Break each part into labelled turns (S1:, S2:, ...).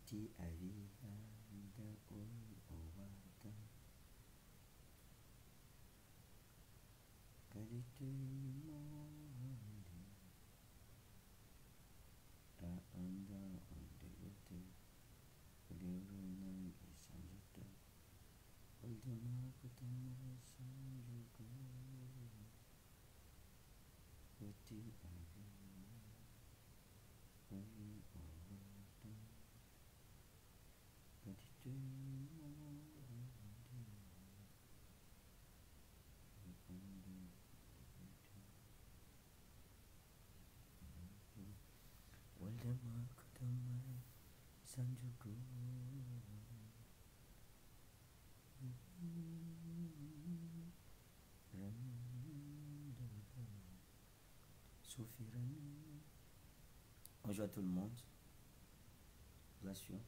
S1: Oti avida vida oi ovada Kalitei mohande Ta anda onde yote Kulero nangi Bonjour à tout le monde. Surandai Philo.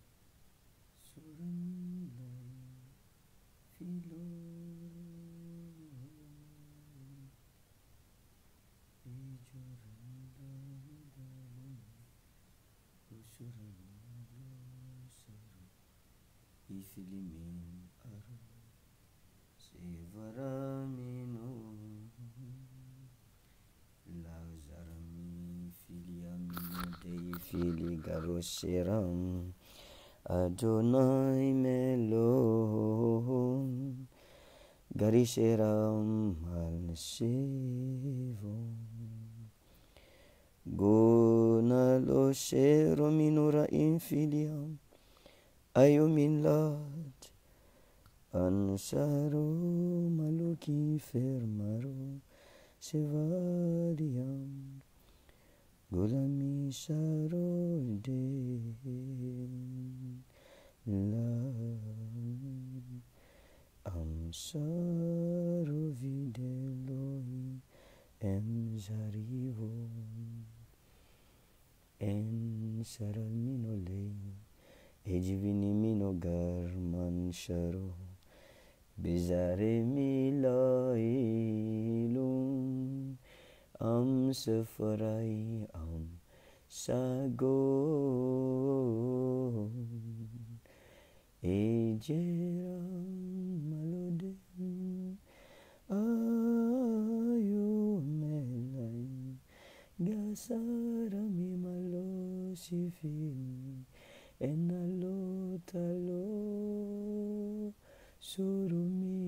S1: Ifilimin aru Adonai Melohom Garisheram al Shivon Gona lo shero minura infiliam Ayumin lat Ansharu maluki fermaru Shivariam غلامی سرالده لام امسا رو ویدلوی امزاریون en sarol mino ley e jibini mino gar man sharo bizare mi loilum am safarai am sagon ejeram malodem ayo melai gasarami enalo talo surumi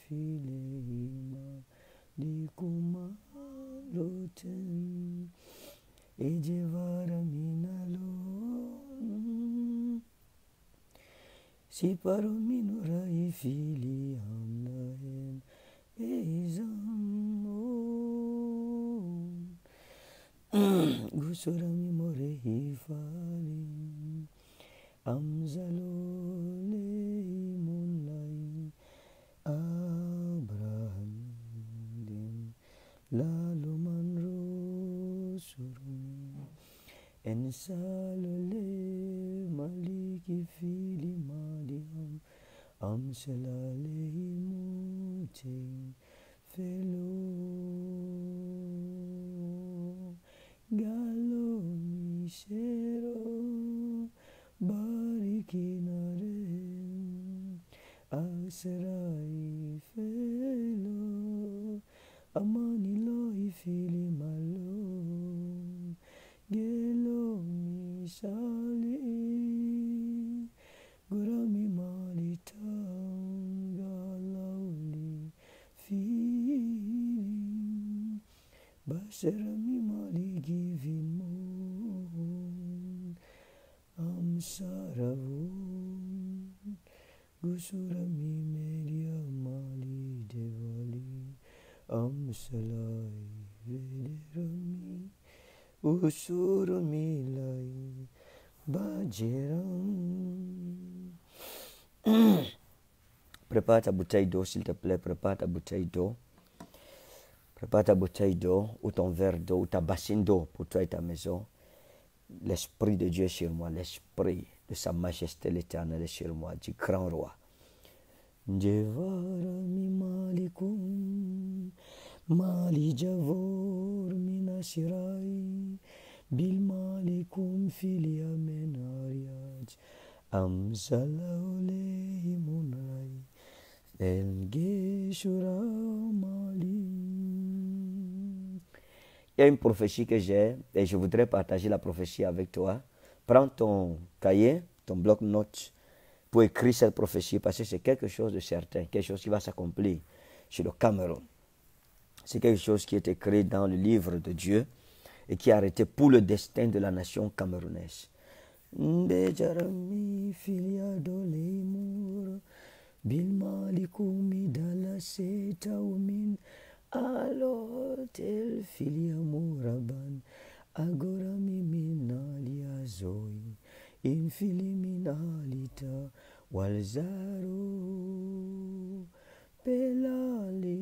S1: filima dikuma Satan Ejevaramina Siparumino ifili amnahem Bezam Gusurami more hifalim Amzalolei Munlai Abraham Dim Lai ensalole maliki fili madiam amsalale imute felo. Galo misero barikinare asrai felo amanilo ifili malo Shali, Gurami maritanga lauli filim Basharami maligi am Amsaravun Gusurami media mali devali Amsalai vederami Usurami lai bajeram Prépare ta bouteille d'eau, s'il te plaît. Prépare ta bouteille d'eau. Prépare ta bouteille d'eau ou ton verre d'eau ou ta bassine d'eau pour toi et ta maison. L'Esprit de Dieu est sur moi. L'Esprit de Sa Majesté l'Éternel est sur moi, du grand roi. Il y a une prophétie que j'ai et je voudrais partager la prophétie avec toi. Prends ton cahier, ton bloc-notes pour écrire cette prophétie parce que c'est quelque chose de certain, quelque chose qui va s'accomplir sur le Cameroun. C'est quelque chose qui est écrit dans le livre de Dieu et qui a arrêté pour le destin de la nation camerounaise. walzaro pelali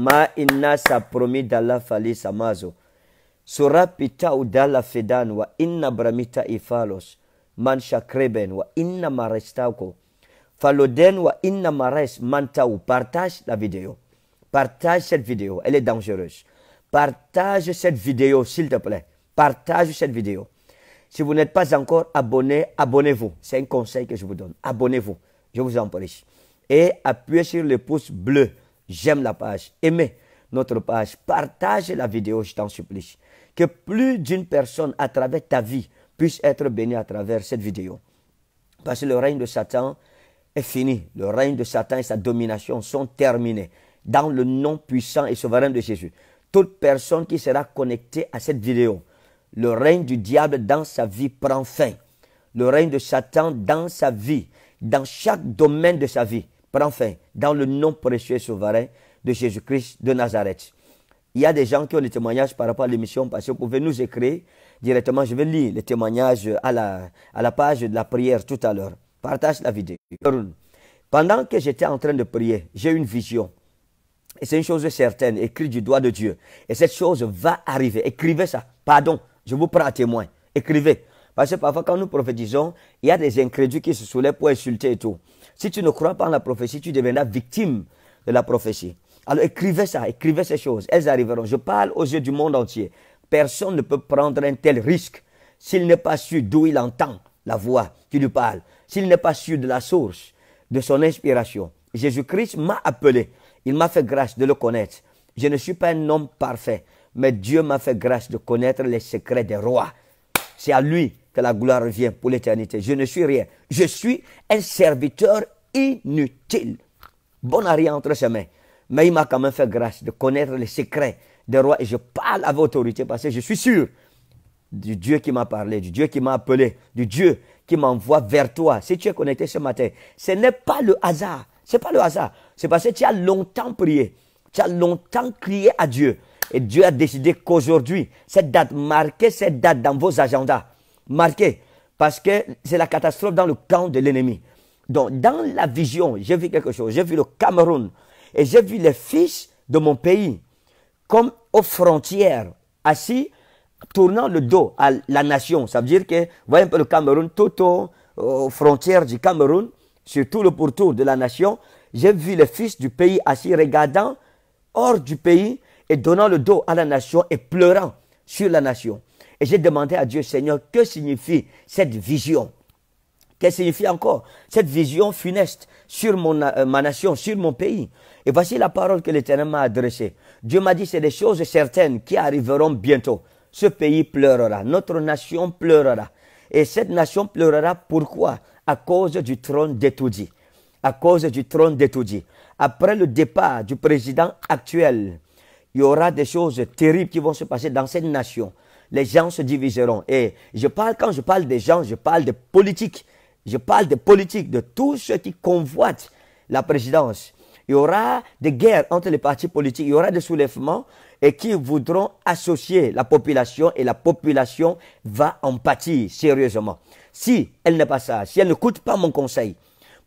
S1: ma inna sa promis d'Allah fali samazo. Sura pita udala fedan wa inna bramita ifalos. Man shakreben wa inna marestako. Faloden wa inna mares mantau. Partage la vidéo. Partage cette vidéo. Elle est dangereuse. Partage cette vidéo, s'il te plaît. Partage cette vidéo. Si vous n'êtes pas encore abonné, abonnez-vous. C'est un conseil que je vous donne. Abonnez-vous. Je vous en prie. Et appuyez sur le pouce bleu j'aime la page, aimez notre page, partagez la vidéo, je t'en supplie. Que plus d'une personne à travers ta vie puisse être bénie à travers cette vidéo. Parce que le règne de Satan est fini. Le règne de Satan et sa domination sont terminés dans le nom puissant et souverain de Jésus. Toute personne qui sera connectée à cette vidéo, le règne du diable dans sa vie prend fin. Le règne de Satan dans sa vie, dans chaque domaine de sa vie, prend fin dans le nom précieux et souverain de Jésus-Christ de Nazareth. Il y a des gens qui ont des témoignages par rapport à l'émission parce que vous pouvez nous écrire directement. Je vais lire les témoignages à la, à la page de la prière tout à l'heure. Partage la vidéo. Pendant que j'étais en train de prier, j'ai une vision. Et c'est une chose certaine, écrite du doigt de Dieu. Et cette chose va arriver. Écrivez ça. Pardon, je vous prends à témoin. Écrivez. Parce que parfois, quand nous prophétisons, il y a des incrédules qui se soulèvent pour insulter et tout. Si tu ne crois pas en la prophétie, tu deviendras victime de la prophétie. Alors écrivez ça, écrivez ces choses. Elles arriveront. Je parle aux yeux du monde entier. Personne ne peut prendre un tel risque s'il n'est pas sûr d'où il entend la voix qui lui parle, s'il n'est pas sûr de la source de son inspiration. Jésus-Christ m'a appelé. Il m'a fait grâce de le connaître. Je ne suis pas un homme parfait, mais Dieu m'a fait grâce de connaître les secrets des rois. C'est à lui que la gloire revient pour l'éternité. Je ne suis rien. Je suis un serviteur inutile. Bon rien entre ses mains. Mais il m'a quand même fait grâce de connaître les secrets des rois et je parle avec autorité parce que je suis sûr du Dieu qui m'a parlé, du Dieu qui m'a appelé, du Dieu qui m'envoie vers toi. Si tu es connecté ce matin, ce n'est pas le hasard. Ce n'est pas le hasard. C'est parce que tu as longtemps prié. Tu as longtemps crié à Dieu. Et Dieu a décidé qu'aujourd'hui, cette date, marquez cette date dans vos agendas marqué parce que c'est la catastrophe dans le camp de l'ennemi. Donc, dans la vision, j'ai vu quelque chose. J'ai vu le Cameroun et j'ai vu les fils de mon pays comme aux frontières, assis, tournant le dos à la nation. Ça veut dire que, voyez un peu le Cameroun, tout aux, frontières du Cameroun, sur tout le pourtour de la nation. J'ai vu les fils du pays assis, regardant hors du pays et donnant le dos à la nation et pleurant sur la nation. Et j'ai demandé à Dieu, Seigneur, que signifie cette vision? Qu'est-ce que signifie encore cette vision funeste sur mon, euh, ma nation, sur mon pays? Et voici la parole que l'Éternel m'a adressée. Dieu m'a dit, c'est des choses certaines qui arriveront bientôt. Ce pays pleurera, notre nation pleurera. Et cette nation pleurera pourquoi? À cause du trône d'Etoudi. À cause du trône d'Etoudi. Après le départ du président actuel, il y aura des choses terribles qui vont se passer dans cette nation les gens se diviseront. Et je parle, quand je parle des gens, je parle de politique. Je parle de politique, de tous ceux qui convoitent la présidence. Il y aura des guerres entre les partis politiques, il y aura des soulèvements et qui voudront associer la population et la population va en pâtir sérieusement. Si elle n'est pas ça, si elle ne coûte pas mon conseil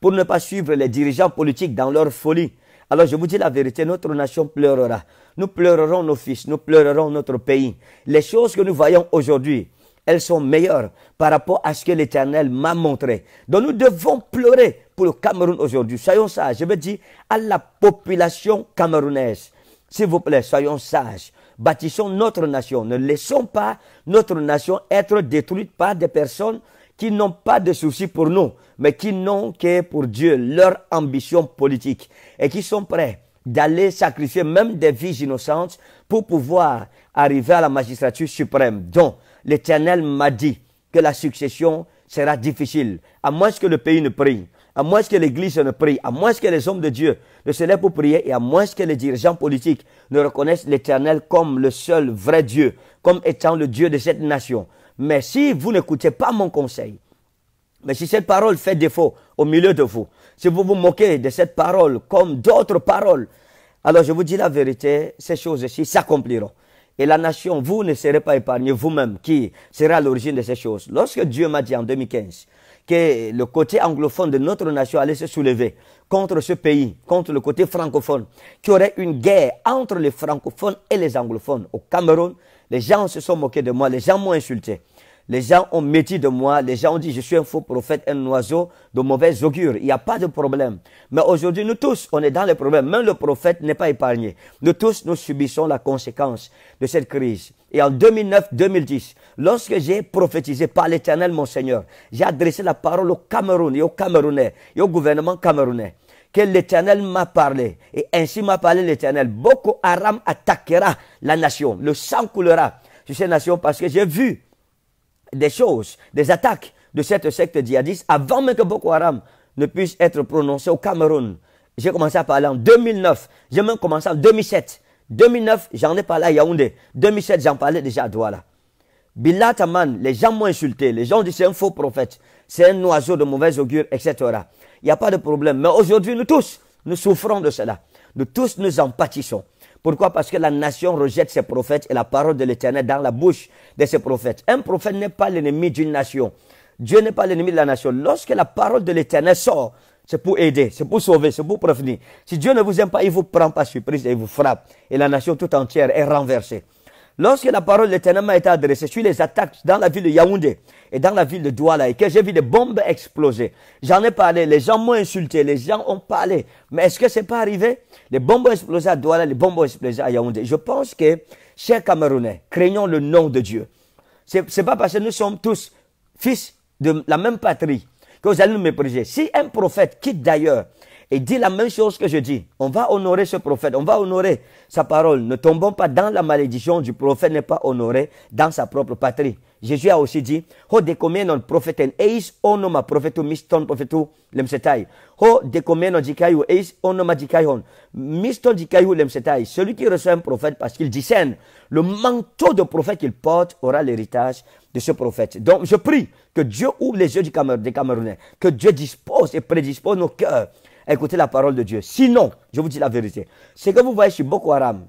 S1: pour ne pas suivre les dirigeants politiques dans leur folie, alors je vous dis la vérité, notre nation pleurera. Nous pleurerons nos fils, nous pleurerons notre pays. Les choses que nous voyons aujourd'hui, elles sont meilleures par rapport à ce que l'Éternel m'a montré. Donc nous devons pleurer pour le Cameroun aujourd'hui. Soyons sages. Je veux dire à la population camerounaise, s'il vous plaît, soyons sages. Bâtissons notre nation. Ne laissons pas notre nation être détruite par des personnes qui n'ont pas de soucis pour nous, mais qui n'ont que pour Dieu leur ambition politique et qui sont prêts d'aller sacrifier même des vies innocentes pour pouvoir arriver à la magistrature suprême. Donc, l'Éternel m'a dit que la succession sera difficile, à moins que le pays ne prie, à moins que l'Église ne prie, à moins que les hommes de Dieu ne se lèvent pour prier et à moins que les dirigeants politiques ne reconnaissent l'Éternel comme le seul vrai Dieu, comme étant le Dieu de cette nation. Mais si vous n'écoutez pas mon conseil, mais si cette parole fait défaut au milieu de vous, si vous vous moquez de cette parole comme d'autres paroles, alors je vous dis la vérité, ces choses-ci s'accompliront. Et la nation, vous ne serez pas épargné vous-même qui sera à l'origine de ces choses. Lorsque Dieu m'a dit en 2015 que le côté anglophone de notre nation allait se soulever contre ce pays, contre le côté francophone, qu'il y aurait une guerre entre les francophones et les anglophones au Cameroun, les gens se sont moqués de moi, les gens m'ont insulté. Les gens ont métis de moi, les gens ont dit je suis un faux prophète, un oiseau de mauvaise augure. Il n'y a pas de problème. Mais aujourd'hui, nous tous, on est dans les problèmes. Même le prophète n'est pas épargné. Nous tous, nous subissons la conséquence de cette crise. Et en 2009-2010, lorsque j'ai prophétisé par l'Éternel, mon Seigneur, j'ai adressé la parole au Cameroun et Camerounais et au gouvernement camerounais que l'Éternel m'a parlé. Et ainsi m'a parlé l'Éternel. Boko Haram attaquera la nation. Le sang coulera sur cette nation parce que j'ai vu des choses, des attaques de cette secte djihadiste avant même que Boko Haram ne puisse être prononcé au Cameroun. J'ai commencé à parler en 2009. J'ai même commencé en 2007. 2009, j'en ai parlé à Yaoundé. 2007, j'en parlais déjà à Douala. Billah Taman, les gens m'ont insulté. Les gens disent c'est un faux prophète. C'est un oiseau de mauvaise augure, etc. Il n'y a pas de problème. Mais aujourd'hui, nous tous, nous souffrons de cela. Nous tous, nous en pâtissons. Pourquoi? Parce que la nation rejette ses prophètes et la parole de l'Éternel dans la bouche de ses prophètes. Un prophète n'est pas l'ennemi d'une nation. Dieu n'est pas l'ennemi de la nation. Lorsque la parole de l'Éternel sort, c'est pour aider, c'est pour sauver, c'est pour prévenir. Si Dieu ne vous aime pas, il vous prend par surprise et il vous frappe. Et la nation tout entière est renversée. Lorsque la parole de l'Éternel m'a été adressée sur les attaques dans la ville de Yaoundé et dans la ville de Douala et que j'ai vu des bombes exploser, j'en ai parlé, les gens m'ont insulté, les gens ont parlé. Mais est-ce que c'est pas arrivé? Les bombes ont explosé à Douala, les bombes ont explosé à Yaoundé. Je pense que, chers Camerounais, craignons le nom de Dieu. C'est, pas parce que nous sommes tous fils de la même patrie que vous allez nous mépriser. Si un prophète quitte d'ailleurs et dit la même chose que je dis. On va honorer ce prophète, on va honorer sa parole. Ne tombons pas dans la malédiction du prophète n'est pas honoré dans sa propre patrie. Jésus a aussi dit, ho eis onoma miston lemsetai. Ho eis onoma. Miston lemsetai. Celui qui reçoit un prophète parce qu'il discerne le manteau de prophète qu'il porte aura l'héritage de ce prophète. Donc je prie que Dieu ouvre les yeux des Camerounais, que Dieu dispose et prédispose nos cœurs écoutez la parole de Dieu. Sinon, je vous dis la vérité, ce que vous voyez sur Boko Haram,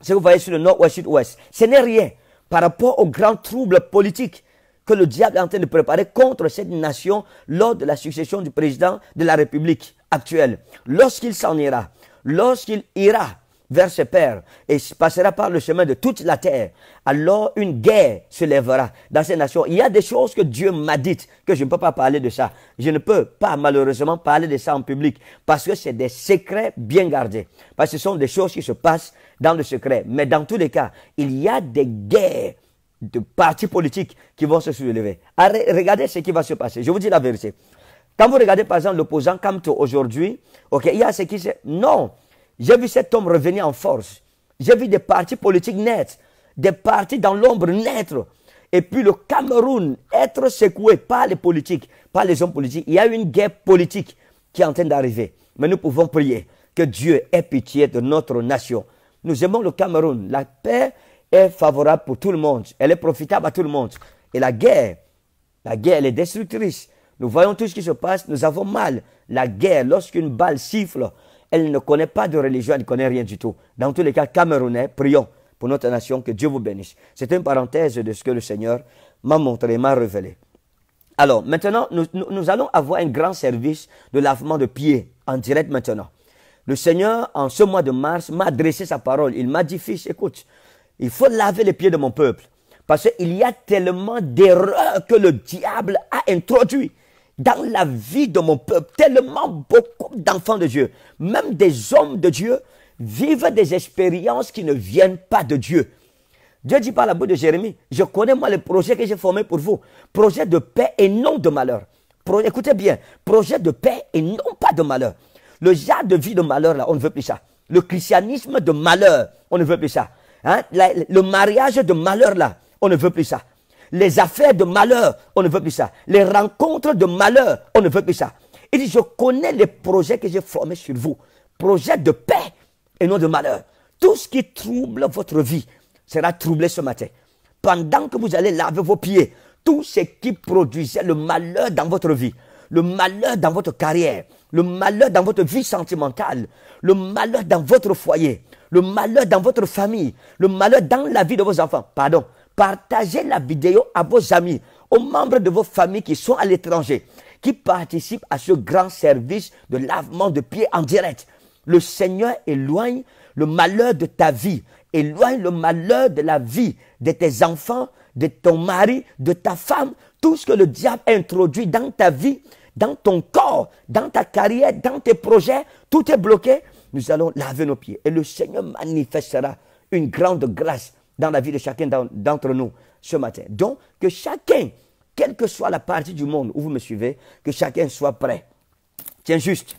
S1: ce que vous voyez sur le nord-ouest, sud-ouest, ce n'est rien par rapport aux grands troubles politiques que le diable est en train de préparer contre cette nation lors de la succession du président de la République actuelle. Lorsqu'il s'en ira, lorsqu'il ira vers ses pères et passera par le chemin de toute la terre, alors une guerre se lèvera dans ces nations. Il y a des choses que Dieu m'a dites que je ne peux pas parler de ça. Je ne peux pas malheureusement parler de ça en public parce que c'est des secrets bien gardés. Parce que ce sont des choses qui se passent dans le secret. Mais dans tous les cas, il y a des guerres de partis politiques qui vont se soulever. Regardez ce qui va se passer. Je vous dis la vérité. Quand vous regardez par exemple l'opposant Kamto aujourd'hui, ok, il y a ce qui se... Non, j'ai vu cet homme revenir en force. J'ai vu des partis politiques naître, des partis dans l'ombre naître. Et puis le Cameroun être secoué par les politiques, par les hommes politiques. Il y a une guerre politique qui est en train d'arriver. Mais nous pouvons prier que Dieu ait pitié de notre nation. Nous aimons le Cameroun. La paix est favorable pour tout le monde. Elle est profitable à tout le monde. Et la guerre, la guerre, elle est destructrice. Nous voyons tout ce qui se passe. Nous avons mal. La guerre, lorsqu'une balle siffle, Elle ne connaît pas de religion, elle ne connaît rien du tout. Dans tous les cas, Camerounais, prions pour notre nation, que Dieu vous bénisse. C'est une parenthèse de ce que le Seigneur m'a montré, m'a révélé. Alors, maintenant, nous, allons avoir un grand service de lavement de pieds en direct maintenant. Le Seigneur, en ce mois de mars, m'a adressé sa parole. Il m'a dit, fils, écoute, il faut laver les pieds de mon peuple. Parce qu'il y a tellement d'erreurs que le diable a introduit dans la vie de mon peuple. Tellement beaucoup d'enfants de Dieu, même des hommes de Dieu, vivent des expériences qui ne viennent pas de Dieu. Dieu dit par la bouche de Jérémie, je connais moi les projets que j'ai formés pour vous. Projet de paix et non de malheur. écoutez bien, projet de paix et non pas de malheur. Le genre de vie de malheur, là, on ne veut plus ça. Le christianisme de malheur, on ne veut plus ça. Hein? le mariage de malheur, là, on ne veut plus ça. Les affaires de malheur, on ne veut plus ça. Les rencontres de malheur, on ne veut plus ça. Il dit, je connais les projets que j'ai formés sur vous. Projets de paix et non de malheur. Tout ce qui trouble votre vie sera troublé ce matin. Pendant que vous allez laver vos pieds, tout ce qui produisait le malheur dans votre vie, le malheur dans votre carrière, le malheur dans votre vie sentimentale, le malheur dans votre foyer, le malheur dans votre famille, le malheur dans la vie de vos enfants. Pardon. Partagez la vidéo à vos amis, aux membres de vos familles qui sont à l'étranger, qui participent à ce grand service de lavement de pieds en direct. Le Seigneur éloigne le malheur de ta vie, éloigne le malheur de la vie de tes enfants, de ton mari, de ta femme, tout ce que le diable introduit dans ta vie, dans ton corps, dans ta carrière, dans tes projets, tout est bloqué. Nous allons laver nos pieds et le Seigneur manifestera une grande grâce dans la vie de chacun d'entre nous ce matin. Donc, que chacun, quelle que soit la partie du monde où vous me suivez, que chacun soit prêt. Tiens juste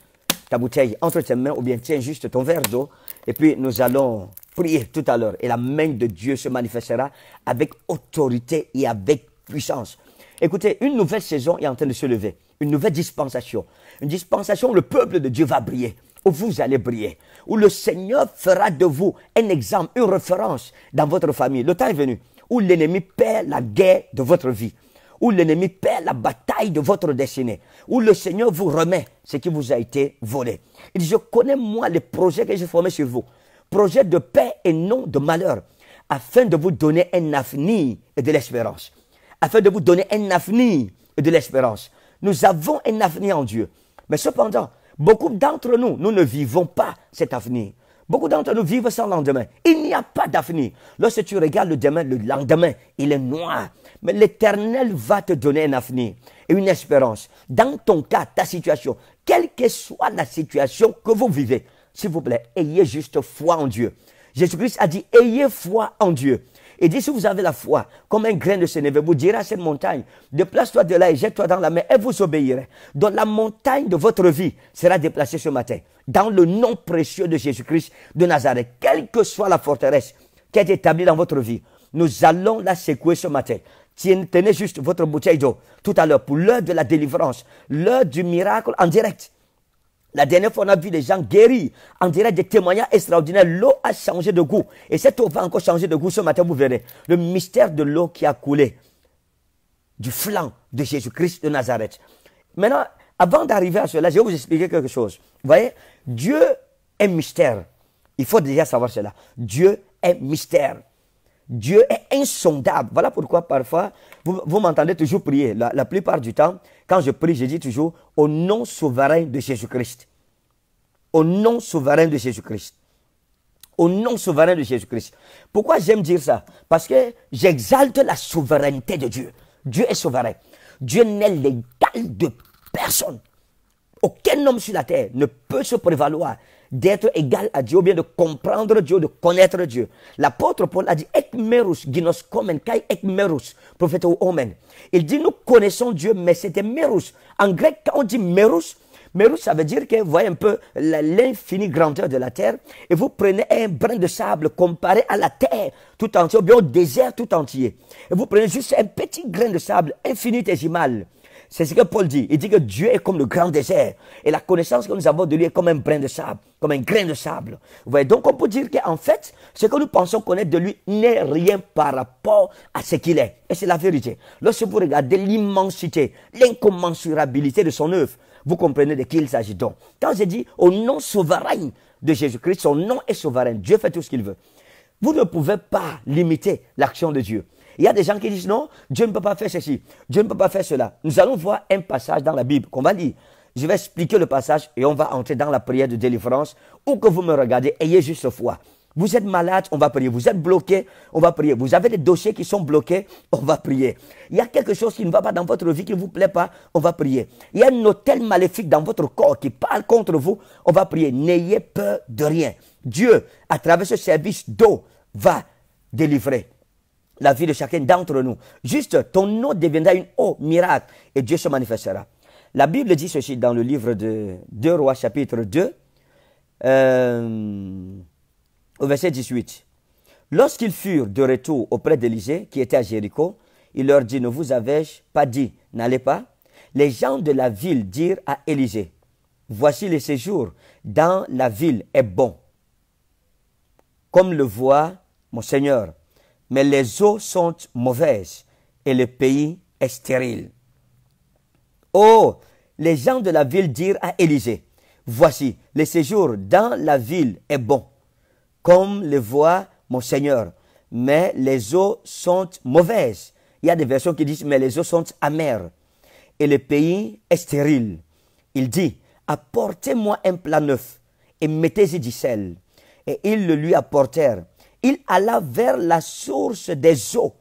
S1: ta bouteille entre tes mains ou bien tiens juste ton verre d'eau et puis nous allons prier tout à l'heure et la main de Dieu se manifestera avec autorité et avec puissance. Écoutez, une nouvelle saison est en train de se lever, une nouvelle dispensation, une dispensation où le peuple de Dieu va briller, où vous allez briller, où le Seigneur fera de vous un exemple, une référence dans votre famille. Le temps est venu où l'ennemi perd la guerre de votre vie où l'ennemi perd la bataille de votre destinée, où le Seigneur vous remet ce qui vous a été volé. Il dit, je connais moi les projets que j'ai formés sur vous, projets de paix et non de malheur, afin de vous donner un avenir et de l'espérance. Afin de vous donner un avenir et de l'espérance. Nous avons un avenir en Dieu. Mais cependant, beaucoup d'entre nous, nous ne vivons pas cet avenir. Beaucoup d'entre nous vivent sans lendemain. Il n'y a pas d'avenir. Lorsque tu regardes le demain, le lendemain, il est noir. Mais l'Éternel va te donner un avenir et une espérance. Dans ton cas, ta situation, quelle que soit la situation que vous vivez, s'il vous plaît, ayez juste foi en Dieu. Jésus-Christ a dit, ayez foi en Dieu. Et dit, si vous avez la foi, comme un grain de sénévé, vous direz à cette montagne, déplace-toi de là et jette-toi dans la mer, et vous obéirez. Donc la montagne de votre vie sera déplacée ce matin, dans le nom précieux de Jésus-Christ de Nazareth. Quelle que soit la forteresse qui est établie dans votre vie, nous allons la secouer ce matin. Tenez juste votre bouteille d'eau tout à l'heure pour l'heure de la délivrance, l'heure du miracle en direct. La dernière fois, on a vu des gens guéris en direct des témoignages extraordinaires. L'eau a changé de goût. Et cette eau va encore changer de goût ce matin, vous verrez. Le mystère de l'eau qui a coulé du flanc de Jésus-Christ de Nazareth. Maintenant, avant d'arriver à cela, je vais vous expliquer quelque chose. Vous voyez, Dieu est mystère. Il faut déjà savoir cela. Dieu est mystère. Dieu est insondable. Voilà pourquoi parfois, vous, m'entendez toujours prier. La, plupart du temps, quand je prie, je dis toujours au nom souverain de Jésus-Christ. Au nom souverain de Jésus-Christ. Au nom souverain de Jésus-Christ. Pourquoi j'aime dire ça? Parce que j'exalte la souveraineté de Dieu. Dieu est souverain. Dieu n'est l'égal de personne. Aucun homme sur la terre ne peut se prévaloir d'être égal à Dieu, ou bien de comprendre Dieu, de connaître Dieu. L'apôtre Paul a dit, ekmerus, ginos komen, kai ekmerus, prophète ou omen. Il dit, nous connaissons Dieu, mais c'était merus. En grec, quand on dit merus, merus, ça veut dire que vous voyez un peu l'infinie grandeur de la terre, et vous prenez un brin de sable comparé à la terre tout entière, ou bien au désert tout entier. Et vous prenez juste un petit grain de sable infinitésimal. C'est ce que Paul dit. Il dit que Dieu est comme le grand désert. Et la connaissance que nous avons de lui est comme un brin de sable, comme un grain de sable. Vous voyez, donc on peut dire qu'en fait, ce que nous pensons connaître de lui n'est rien par rapport à ce qu'il est. Et c'est la vérité. Lorsque vous regardez l'immensité, l'incommensurabilité de son œuvre, vous comprenez de qui il s'agit donc. Quand j'ai dit au nom souverain de Jésus-Christ, son nom est souverain. Dieu fait tout ce qu'il veut. Vous ne pouvez pas limiter l'action de Dieu. Il y a des gens qui disent non, Dieu ne peut pas faire ceci, Dieu ne peut pas faire cela. Nous allons voir un passage dans la Bible qu'on va lire. Je vais expliquer le passage et on va entrer dans la prière de délivrance. Ou que vous me regardez, ayez juste foi. Vous êtes malade, on va prier. Vous êtes bloqué, on va prier. Vous avez des dossiers qui sont bloqués, on va prier. Il y a quelque chose qui ne va pas dans votre vie, qui ne vous plaît pas, on va prier. Il y a un hôtel maléfique dans votre corps qui parle contre vous, on va prier. N'ayez peur de rien. Dieu, à travers ce service d'eau, va délivrer la vie de chacun d'entre nous. Juste, ton nom deviendra une eau miracle et Dieu se manifestera. La Bible dit ceci dans le livre de 2 Rois chapitre 2, euh, au verset 18. Lorsqu'ils furent de retour auprès d'Élisée, qui était à Jéricho, il leur dit, ne vous avais-je pas dit, n'allez pas? Les gens de la ville dirent à Élisée, voici le séjour dans la ville est bon, comme le voit mon Seigneur, mais les eaux sont mauvaises et le pays est stérile. Oh, les gens de la ville dirent à Élisée, voici, le séjour dans la ville est bon, comme le voit mon Seigneur, mais les eaux sont mauvaises. Il y a des versions qui disent, mais les eaux sont amères et le pays est stérile. Il dit, apportez-moi un plat neuf et mettez-y du sel. Et ils le lui apportèrent. Il alla vers la source des eaux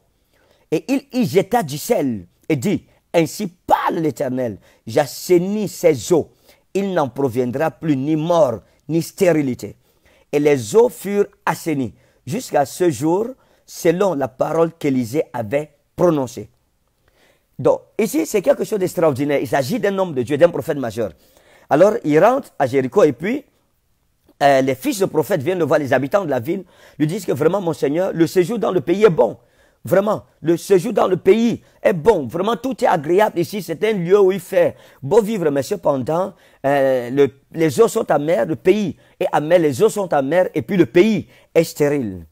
S1: et il y jeta du sel et dit, ainsi parle l'Éternel, j'assainis ces eaux, il n'en proviendra plus ni mort, ni stérilité. Et les eaux furent assainies jusqu'à ce jour, selon la parole qu'Élisée avait prononcée. Donc, ici, c'est quelque chose d'extraordinaire. Il s'agit d'un homme de Dieu, d'un prophète majeur. Alors, il rentre à Jéricho et puis, euh, les fils de prophètes viennent le voir, les habitants de la ville, lui disent que vraiment, mon Seigneur, le séjour dans le pays est bon. Vraiment, le séjour dans le pays est bon. Vraiment, tout est agréable ici. C'est un lieu où il fait beau vivre. Mais cependant, euh, les eaux sont amères, le pays est amer, les eaux sont amères, et puis le pays est stérile.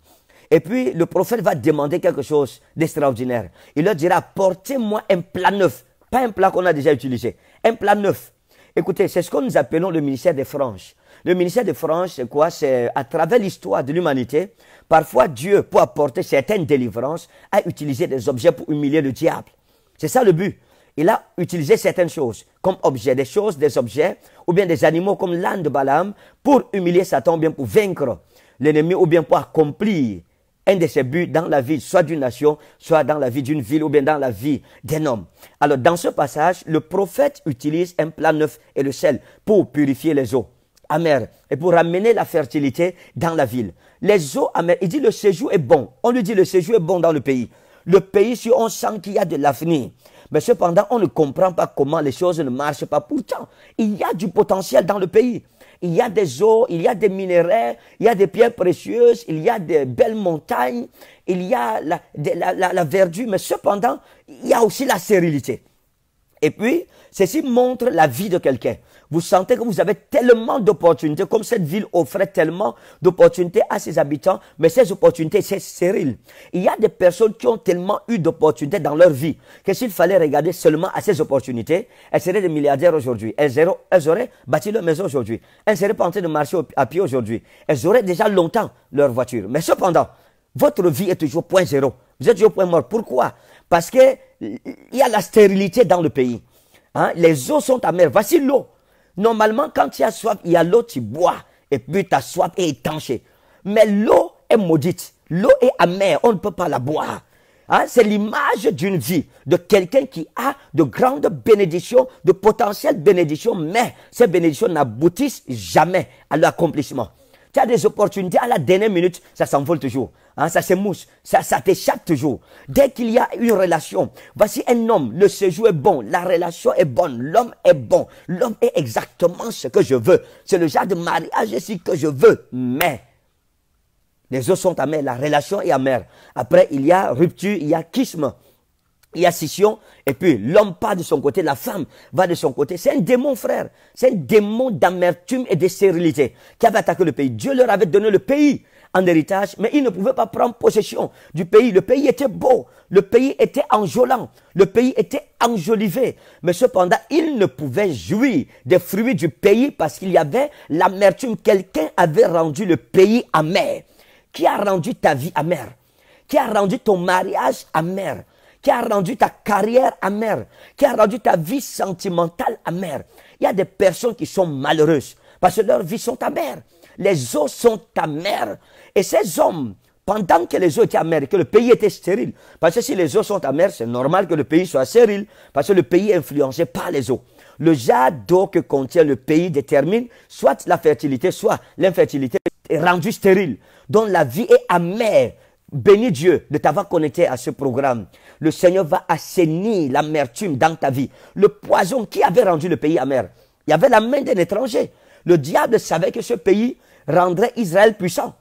S1: Et puis, le prophète va demander quelque chose d'extraordinaire. Il leur dira, portez-moi un plat neuf. Pas un plat qu'on a déjà utilisé. Un plat neuf. Écoutez, c'est ce que nous appelons le ministère des franges. Le ministère des franges, c'est quoi? C'est à travers l'histoire de l'humanité, Parfois, Dieu, pour apporter certaines délivrances, a utilisé des objets pour humilier le diable. C'est ça le but. Il a utilisé certaines choses comme objets, des choses, des objets, ou bien des animaux comme l'âne de Balaam, pour humilier Satan, ou bien pour vaincre l'ennemi, ou bien pour accomplir un de ses buts dans la vie, soit d'une nation, soit dans la vie d'une ville, ou bien dans la vie d'un homme. Alors, dans ce passage, le prophète utilise un plat neuf et le sel pour purifier les eaux amères et pour ramener la fertilité dans la ville les eaux amères. Il dit le séjour est bon. On lui dit le séjour est bon dans le pays. Le pays, si on sent qu'il y a de l'avenir. Mais cependant, on ne comprend pas comment les choses ne marchent pas. Pourtant, il y a du potentiel dans le pays. Il y a des eaux, il y a des minéraux, il y a des pierres précieuses, il y a des belles montagnes, il y a la, la, la verdure, mais cependant, il y a aussi la stérilité. Et puis, ceci montre la vie de quelqu'un. Vous sentez que vous avez tellement d'opportunités, comme cette ville offrait tellement d'opportunités à ses habitants, mais ces opportunités, c'est stérile. Il y a des personnes qui ont tellement eu d'opportunités dans leur vie que s'il fallait regarder seulement à ces opportunités, elles seraient des milliardaires aujourd'hui. Elles, auraient, bâti leur maison aujourd'hui. Elles seraient pas en train de marcher à pied aujourd'hui. Elles auraient déjà longtemps leur voiture. Mais cependant, votre vie est toujours point zéro. Vous êtes toujours point mort. Pourquoi? Parce qu'il y a la stérilité dans le pays. Hein? Les eaux sont amères. Voici l'eau. Normalement, quand tu as soif, il y a l'eau, tu bois. Et puis ta soif est étanchée. Mais l'eau est maudite. L'eau est amère. On ne peut pas la boire. Hein? C'est l'image d'une vie, de quelqu'un qui a de grandes bénédictions, de potentielles bénédictions, mais ces bénédictions n'aboutissent jamais à l'accomplissement. Tu as des opportunités à la dernière minute, ça s'envole toujours. Hein, ça s'émousse, ça, ça t'échappe toujours. Dès qu'il y a une relation, voici un homme, le séjour est bon, la relation est bonne, l'homme est bon, l'homme est exactement ce que je veux. C'est le genre de mariage ici que je veux. Mais les autres sont amers, la relation est amère. Après, il y a rupture, il y a kisme il y a scission, et puis l'homme part de son côté, la femme va de son côté. C'est un démon, frère. C'est un démon d'amertume et de stérilité qui avait attaqué le pays. Dieu leur avait donné le pays en héritage, mais ils ne pouvaient pas prendre possession du pays. Le pays était beau, le pays était enjolant, le pays était enjolivé. Mais cependant, ils ne pouvaient jouir des fruits du pays parce qu'il y avait l'amertume. Quelqu'un avait rendu le pays amer. Qui a rendu ta vie amère? Qui a rendu ton mariage amer? Qui a rendu ta carrière amère Qui a rendu ta vie sentimentale amère Il y a des personnes qui sont malheureuses parce que leurs vies sont amères. Les eaux sont amères. Et ces hommes, pendant que les eaux étaient amères que le pays était stérile, parce que si les eaux sont amères, c'est normal que le pays soit stérile, parce que le pays est influencé par les eaux. Le jar d'eau que contient le pays détermine soit la fertilité, soit l'infertilité est rendue stérile, dont la vie est amère. Bénis Dieu de t'avoir connecté à ce programme. Le Seigneur va assainir l'amertume dans ta vie. Le poison qui avait rendu le pays amer, il y avait la main d'un étranger. Le diable savait que ce pays rendrait Israël puissant.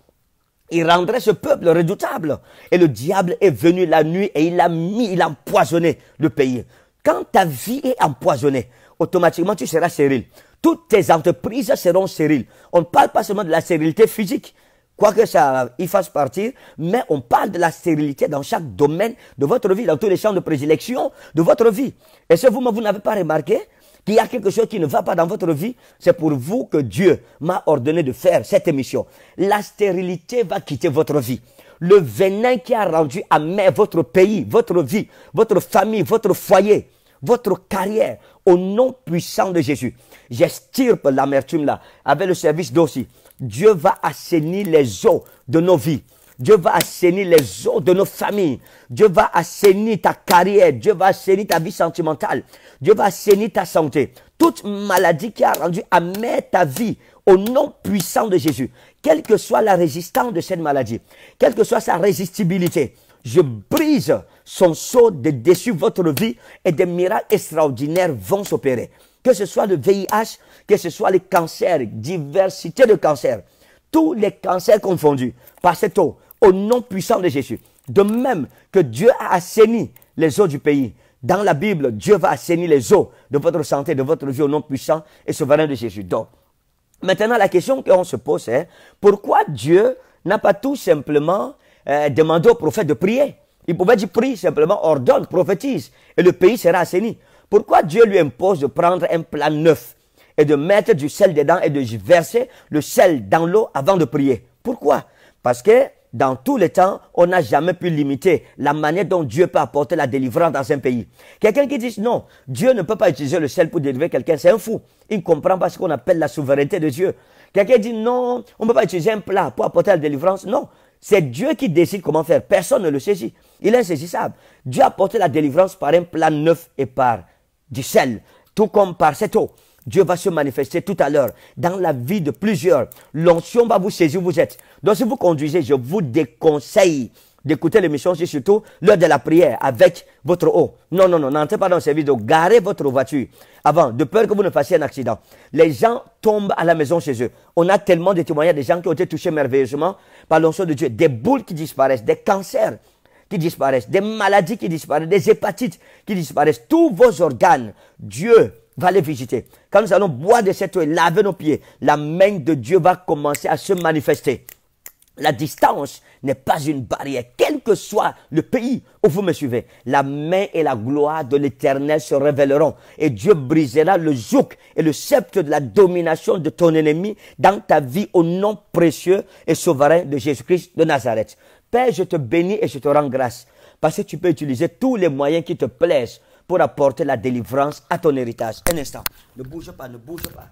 S1: Il rendrait ce peuple redoutable. Et le diable est venu la nuit et il a mis, il a empoisonné le pays. Quand ta vie est empoisonnée, automatiquement tu seras stérile. Toutes tes entreprises seront stériles. On ne parle pas seulement de la stérilité physique, quoique ça y fasse partir, mais on parle de la stérilité dans chaque domaine de votre vie, dans tous les champs de prédilection de votre vie. Et ce vous, vous n'avez pas remarqué qu'il y a quelque chose qui ne va pas dans votre vie, c'est pour vous que Dieu m'a ordonné de faire cette émission. La stérilité va quitter votre vie. Le venin qui a rendu amer votre pays, votre vie, votre famille, votre foyer, votre carrière, au nom puissant de Jésus. J'estirpe l'amertume là, avec le service d'aussi. Dieu va assainir les eaux de nos vies. Dieu va assainir les eaux de nos familles. Dieu va assainir ta carrière. Dieu va assainir ta vie sentimentale. Dieu va assainir ta santé. Toute maladie qui a rendu amère ta vie au nom puissant de Jésus, quelle que soit la résistance de cette maladie, quelle que soit sa résistibilité, je brise son saut de dessus votre vie et des miracles extraordinaires vont s'opérer. Que ce soit le VIH, que ce soit les cancers, diversité de cancers, tous les cancers confondus par cette eau, au nom puissant de Jésus. De même que Dieu a assaini les eaux du pays. Dans la Bible, Dieu va assainir les eaux de votre santé, de votre vie au nom puissant et souverain de Jésus. Donc, maintenant, la question qu'on se pose est, pourquoi Dieu n'a pas tout simplement euh, demandé au prophète de prier? Il pouvait dire, prie simplement, ordonne, prophétise, et le pays sera assaini. Pourquoi Dieu lui impose de prendre un plat neuf et de mettre du sel dedans et de verser le sel dans l'eau avant de prier? Pourquoi? Parce que dans tous les temps, on n'a jamais pu limiter la manière dont Dieu peut apporter la délivrance dans un pays. Quelqu'un qui dit non, Dieu ne peut pas utiliser le sel pour délivrer quelqu'un, c'est un fou. Il ne comprend pas ce qu'on appelle la souveraineté de Dieu. Quelqu'un dit non, on ne peut pas utiliser un plat pour apporter la délivrance. Non, c'est Dieu qui décide comment faire. Personne ne le saisit. Il est insaisissable. Dieu a apporté la délivrance par un plat neuf et par du sel, tout comme par cette eau. Dieu va se manifester tout à l'heure dans la vie de plusieurs. L'onction va vous saisir où vous êtes. Donc si vous conduisez, je vous déconseille d'écouter l'émission, c'est surtout l'heure de la prière avec votre eau. Non, non, non, n'entrez pas dans cette vidéo. Garez votre voiture avant, de peur que vous ne fassiez un accident. Les gens tombent à la maison chez eux. On a tellement de témoignages des gens qui ont été touchés merveilleusement par l'onction de Dieu. Des boules qui disparaissent, des cancers qui disparaissent, des maladies qui disparaissent, des hépatites qui disparaissent. Tous vos organes, Dieu va les visiter. Quand nous allons boire de cette eau et laver nos pieds, la main de Dieu va commencer à se manifester. La distance n'est pas une barrière, quel que soit le pays où vous me suivez. La main et la gloire de l'éternel se révéleront et Dieu brisera le joug et le sceptre de la domination de ton ennemi dans ta vie au nom précieux et souverain de Jésus-Christ de Nazareth. Père, je te bénis et je te rends grâce parce que tu peux utiliser tous les moyens qui te plaisent pour apporter la délivrance à ton héritage. Un instant. Ne bouge pas, ne bouge pas.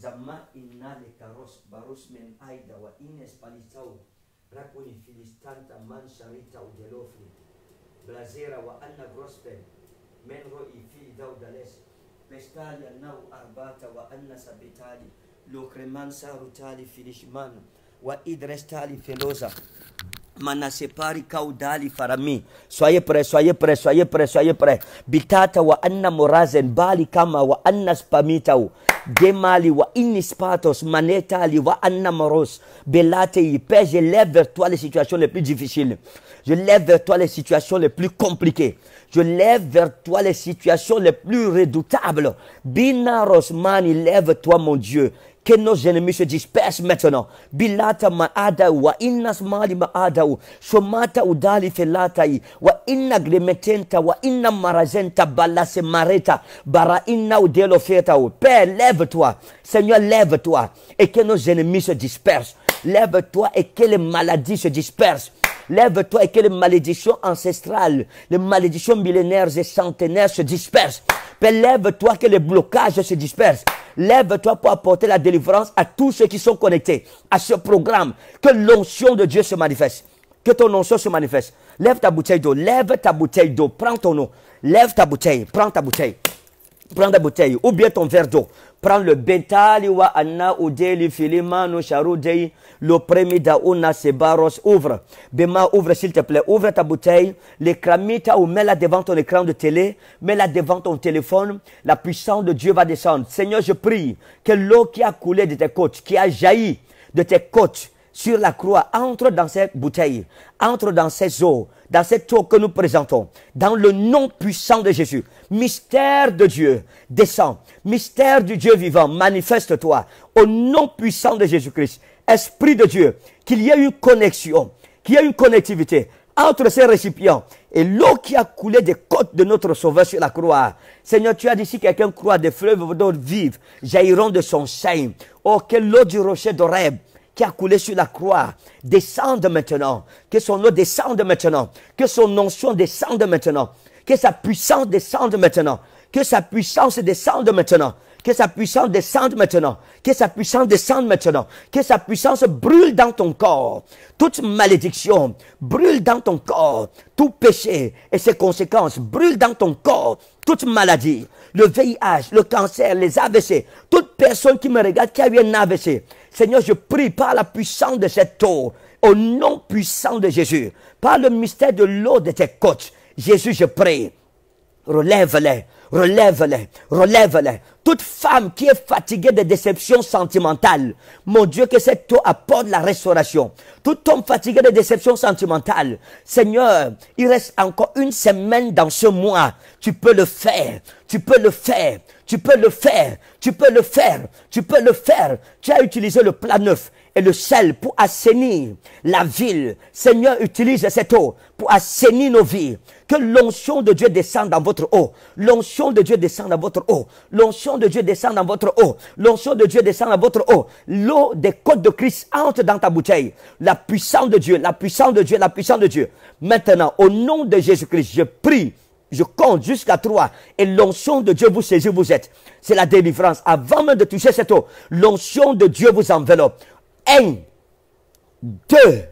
S1: Zama inna le karos baros men aida wa ines palitau rakuni filistanta man sharita udelofi blazera wa anna grospen men ro i fili daudales pestalia nau arbata wa anna sabitali lokremansa rutali filishman wa idrestali felosa manasepari kaudali farami. Soyez prêts soyez prêts soyez prêts soyez prêts bitata wa anna morazen bali kama wa anna spamitau. Gemali wa inispatos manetali wa anna moros. Belate père je lève vers toi les situations les plus difficiles. Je lève vers toi les situations les plus compliquées. Je lève vers toi les situations les plus redoutables. Bina rosmani lève toi mon Dieu que nos ennemis se dispersent maintenant. Bilata maada wa innas mali maada somata udali felatai wa inna glemetenta wa inna marazenta balase mareta bara inna udelo feta Père, lève-toi. Seigneur, lève-toi et que nos ennemis se dispersent. Lève-toi et que les maladies se dispersent. Lève-toi et que les malédictions ancestrales, les malédictions millénaires et centenaires se dispersent. Lève-toi que les blocages se dispersent. Lève-toi pour apporter la délivrance à tous ceux qui sont connectés à ce programme. Que l'onction de Dieu se manifeste. Que ton onction se manifeste. Lève ta bouteille d'eau. Lève ta bouteille d'eau. Prends ton eau. Lève ta bouteille. Prends ta bouteille. Prends ta bouteille. Ou bien ton verre d'eau. Prends le bentali wa anna udeli filimano charudei le premier dauna sebaros ouvre. Bema ouvre s'il te plaît. Ouvre ta bouteille. L'écramita ou mets-la devant ton écran de télé. Mets-la devant ton téléphone. La puissance de Dieu va descendre. Seigneur, je prie que l'eau qui a coulé de tes côtes, qui a jailli de tes côtes, sur la croix, entre dans cette bouteille, entre dans ces eaux, dans cette eau que nous présentons, dans le nom puissant de Jésus. Mystère de Dieu, descend. Mystère du Dieu vivant, manifeste-toi au nom puissant de Jésus-Christ. Esprit de Dieu, qu'il y ait une connexion, qu'il y ait une connectivité entre ces récipients et l'eau qui a coulé des côtes de notre Sauveur sur la croix. Seigneur, tu as dit si quelqu'un croit des fleuves d'eau vive jailliront de son sein. Oh, que l'eau du rocher d'Oreb qui a coulé sur la croix descende maintenant. Que son eau descende maintenant. Que son onction descende maintenant. Que sa puissance descende maintenant. Que sa puissance descende maintenant. Que sa puissance descende maintenant. Que sa puissance descende maintenant. Que sa puissance brûle dans ton corps. Toute malédiction brûle dans ton corps. Tout péché et ses conséquences brûlent dans ton corps. Toute maladie, le VIH, le cancer, les AVC, toute personne qui me regarde qui a eu un AVC. Seigneur, je prie par la puissance de cette eau, au nom puissant de Jésus, par le mystère de l'eau de tes côtes. Jésus, je prie, relève-les, relève-les, relève-les. Toute femme qui est fatiguée de déceptions sentimentales, mon Dieu, que cette eau apporte la restauration. Tout homme fatigué de déceptions sentimentales, Seigneur, il reste encore une semaine dans ce mois. Tu peux le faire, tu peux le faire, tu peux le faire, tu peux le faire, tu peux le faire. Tu as utilisé le plat neuf et le sel pour assainir la ville. Seigneur, utilise cette eau pour assainir nos vies. Que l'onction de Dieu descende dans votre eau. L'onction de Dieu descende dans votre eau. L'onction de Dieu descend dans votre eau. L'onction de Dieu descend dans votre eau. L'eau des côtes de Christ entre dans ta bouteille. La puissance de Dieu, la puissance de Dieu, la puissance de Dieu. Maintenant, au nom de Jésus-Christ, je prie je compte jusqu'à trois. Et l'onction de Dieu vous saisit, vous êtes. C'est la délivrance. Avant même de toucher cette eau, l'onction de Dieu vous enveloppe. Un, deux,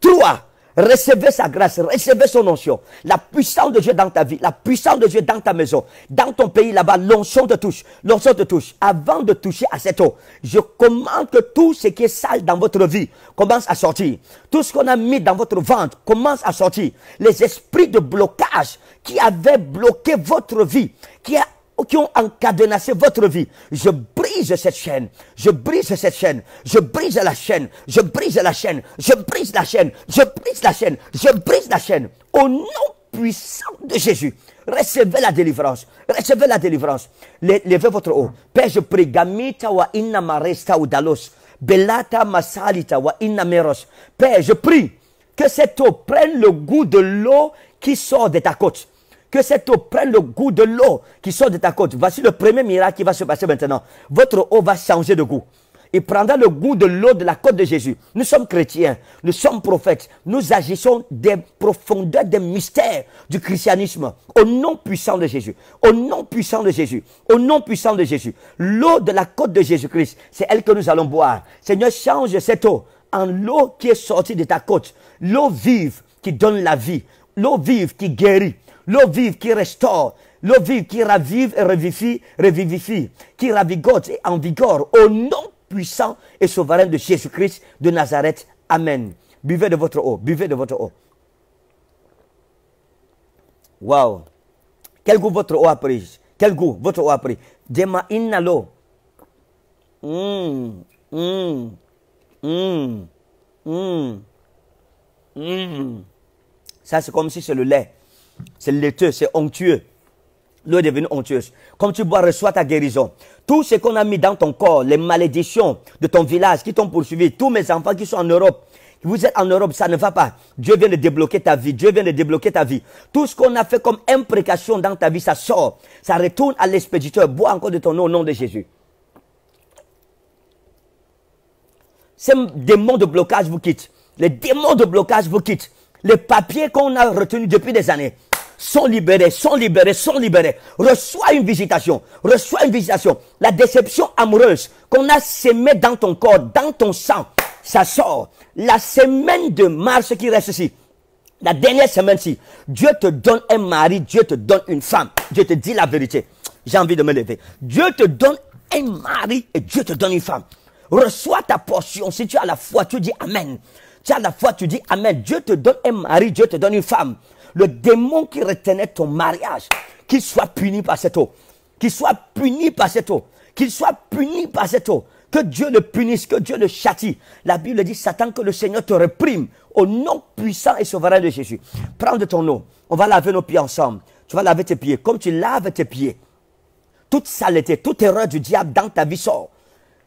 S1: trois. Recevez sa grâce, recevez son onction. La puissance de Dieu dans ta vie, la puissance de Dieu dans ta maison, dans ton pays là-bas, l'onction te touche, l'onction te touche. Avant de toucher à cette eau, je commande que tout ce qui est sale dans votre vie commence à sortir. Tout ce qu'on a mis dans votre ventre commence à sortir. Les esprits de blocage qui avaient bloqué votre vie, qui a qui ont encadenassé votre vie. Je brise cette chaîne. Je brise cette chaîne. Je brise la chaîne. Je brise la chaîne. Je brise la chaîne. Je brise la chaîne. Je brise la chaîne. Au nom puissant de Jésus. Recevez la délivrance. Recevez la délivrance. Levez votre eau. Père, je prie. Gamita wa inna maresta ou dalos. Belata masalita wa inna meros. Père, je prie que cette eau prenne le goût de l'eau qui sort de ta côte que cette eau prenne le goût de l'eau qui sort de ta côte. Voici le premier miracle qui va se passer maintenant. Votre eau va changer de goût. Il prendra le goût de l'eau de la côte de Jésus. Nous sommes chrétiens, nous sommes prophètes, nous agissons des profondeurs, des mystères du christianisme. Au nom puissant de Jésus, au nom puissant de Jésus, au nom puissant de Jésus. L'eau de la côte de Jésus-Christ, c'est elle que nous allons boire. Seigneur, change cette eau en l'eau qui est sortie de ta côte. L'eau vive qui donne la vie. L'eau vive qui guérit l'eau vive qui restaure, l'eau vive qui ravive et revivifie, revivifie, qui ravigote et envigore au nom puissant et souverain de Jésus-Christ de Nazareth. Amen. Buvez de votre eau, buvez de votre eau. Wow. Quel goût votre eau a pris? Quel goût votre eau a pris? Dema inalo. Hum, hum, hum, hum, hum. Ça, c'est comme si c'est le lait. C'est laiteux, c'est onctueux. L'eau est devenue onctueuse. Comme tu bois, reçois ta guérison. Tout ce qu'on a mis dans ton corps, les malédictions de ton village qui t'ont poursuivi, tous mes enfants qui sont en Europe, vous êtes en Europe, ça ne va pas. Dieu vient de débloquer ta vie. Dieu vient de débloquer ta vie. Tout ce qu'on a fait comme imprécation dans ta vie, ça sort. Ça retourne à l'expéditeur. Bois encore de ton eau au nom de Jésus. Ces démons de blocage vous quittent. Les démons de blocage vous quittent. Les papiers qu'on a retenus depuis des années sont libérés, sont libérés, sont libérés. Reçois une visitation. Reçois une visitation. La déception amoureuse qu'on a sémée dans ton corps, dans ton sang, ça sort. La semaine de mars qui reste ici, la dernière semaine-ci, Dieu te donne un mari, Dieu te donne une femme. Dieu te dit la vérité. J'ai envie de me lever. Dieu te donne un mari et Dieu te donne une femme. Reçois ta portion. Si tu as la foi, tu dis Amen. Tu as la foi, tu dis Amen. Dieu te donne un mari, Dieu te donne une femme. Le démon qui retenait ton mariage, qu'il soit puni par cette eau. Qu'il soit puni par cette eau. Qu'il soit puni par cette eau. Que Dieu le punisse, que Dieu le châtie. La Bible dit, Satan, que le Seigneur te réprime au nom puissant et souverain de Jésus. Prends de ton eau. On va laver nos pieds ensemble. Tu vas laver tes pieds. Comme tu laves tes pieds, toute saleté, toute erreur du diable dans ta vie sort.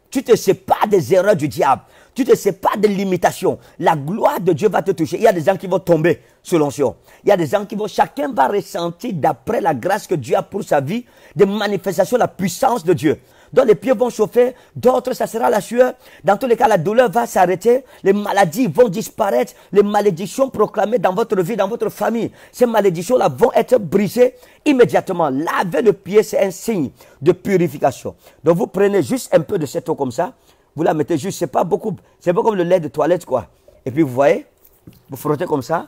S1: Tu te pas des erreurs du diable. Tu ne sais pas des limitations. La gloire de Dieu va te toucher. Il y a des gens qui vont tomber sous l'onction. Il y a des gens qui vont, chacun va ressentir d'après la grâce que Dieu a pour sa vie, des manifestations de la puissance de Dieu. Donc les pieds vont chauffer, d'autres ça sera la sueur. Dans tous les cas, la douleur va s'arrêter, les maladies vont disparaître, les malédictions proclamées dans votre vie, dans votre famille, ces malédictions-là vont être brisées immédiatement. Laver le pied, c'est un signe de purification. Donc vous prenez juste un peu de cette eau comme ça, vous la mettez juste, c'est pas beaucoup, c'est pas comme le lait de toilette quoi. Et puis vous voyez, vous frottez comme ça,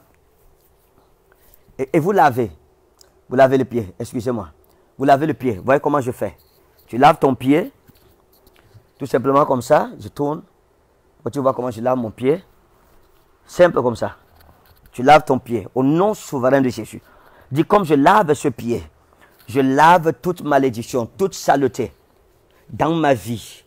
S1: et, et vous lavez. Vous lavez le pied, excusez-moi. Vous lavez le pied. Vous voyez comment je fais. Tu laves ton pied, tout simplement comme ça, je tourne. Tu vois comment je lave mon pied. Simple comme ça. Tu laves ton pied au nom souverain de Jésus. Dis comme je lave ce pied, je lave toute malédiction, toute saleté dans ma vie.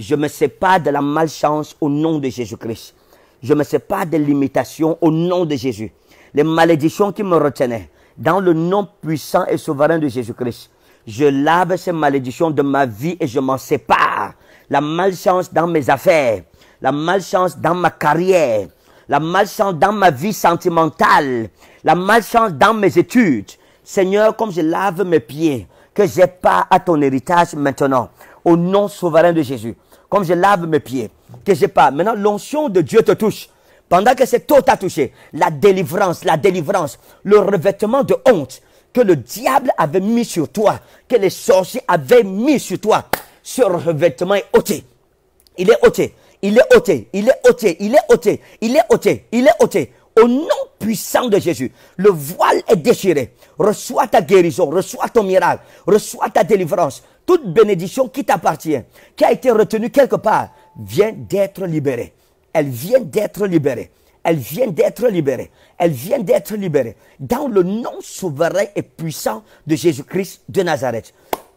S1: Je me sépare de la malchance au nom de Jésus-Christ. Je me sépare des limitations au nom de Jésus. Les malédictions qui me retenaient, dans le nom puissant et souverain de Jésus-Christ je lave ces malédictions de ma vie et je m'en sépare. La malchance dans mes affaires, la malchance dans ma carrière, la malchance dans ma vie sentimentale, la malchance dans mes études. Seigneur, comme je lave mes pieds, que j'ai pas à ton héritage maintenant, au nom souverain de Jésus. Comme je lave mes pieds, que j'ai pas. Maintenant, l'onction de Dieu te touche. Pendant que cette eau t'a touché, la délivrance, la délivrance, le revêtement de honte, que le diable avait mis sur toi, que les sorciers avaient mis sur toi, ce revêtement est ôté. Il est ôté. Il est ôté. Il est ôté. Il est ôté. Il est ôté. Il est ôté. Au nom puissant de Jésus, le voile est déchiré. Reçois ta guérison, reçois ton miracle, reçois ta délivrance. Toute bénédiction qui t'appartient, qui a été retenue quelque part, vient d'être libérée. Elle vient d'être libérée. Elle vient d'être libérée. Elle vient d'être libérée. Dans le nom souverain et puissant de Jésus-Christ de Nazareth.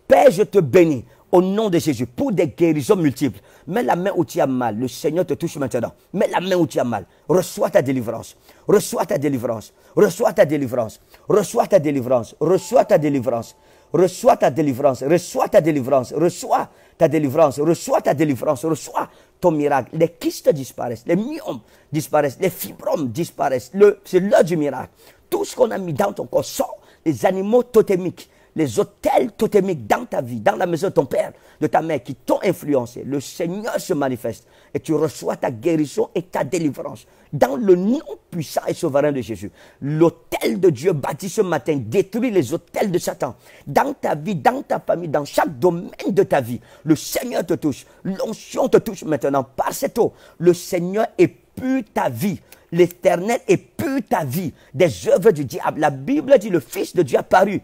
S1: Père, je te bénis au nom de Jésus pour des guérisons multiples. Mets la main où tu as mal. Le Seigneur te touche maintenant. Mets la main où tu as mal. Reçois ta délivrance. Reçois ta délivrance. Reçois ta délivrance. Reçois ta délivrance. Reçois ta délivrance. Reçois ta délivrance. Reçois ta délivrance. Reçois ta délivrance. Reçois ta délivrance. Reçois ton miracle. Les kystes disparaissent, les myomes disparaissent, les fibromes disparaissent. c'est l'heure du miracle. Tout ce qu'on a mis dans ton corps sort. Les animaux totémiques, les hôtels totémiques dans ta vie, dans la maison de ton père, de ta mère, qui t'ont influencé. Le Seigneur se manifeste et tu reçois ta guérison et ta délivrance dans le nom puissant et souverain de Jésus. L'hôtel de Dieu bâti ce matin détruit les hôtels de Satan. Dans ta vie, dans ta famille, dans chaque domaine de ta vie, le Seigneur te touche. L'onction te touche maintenant par cette eau. Le Seigneur épure ta vie. L'éternel épure ta vie des œuvres du diable. La Bible dit le Fils de Dieu a paru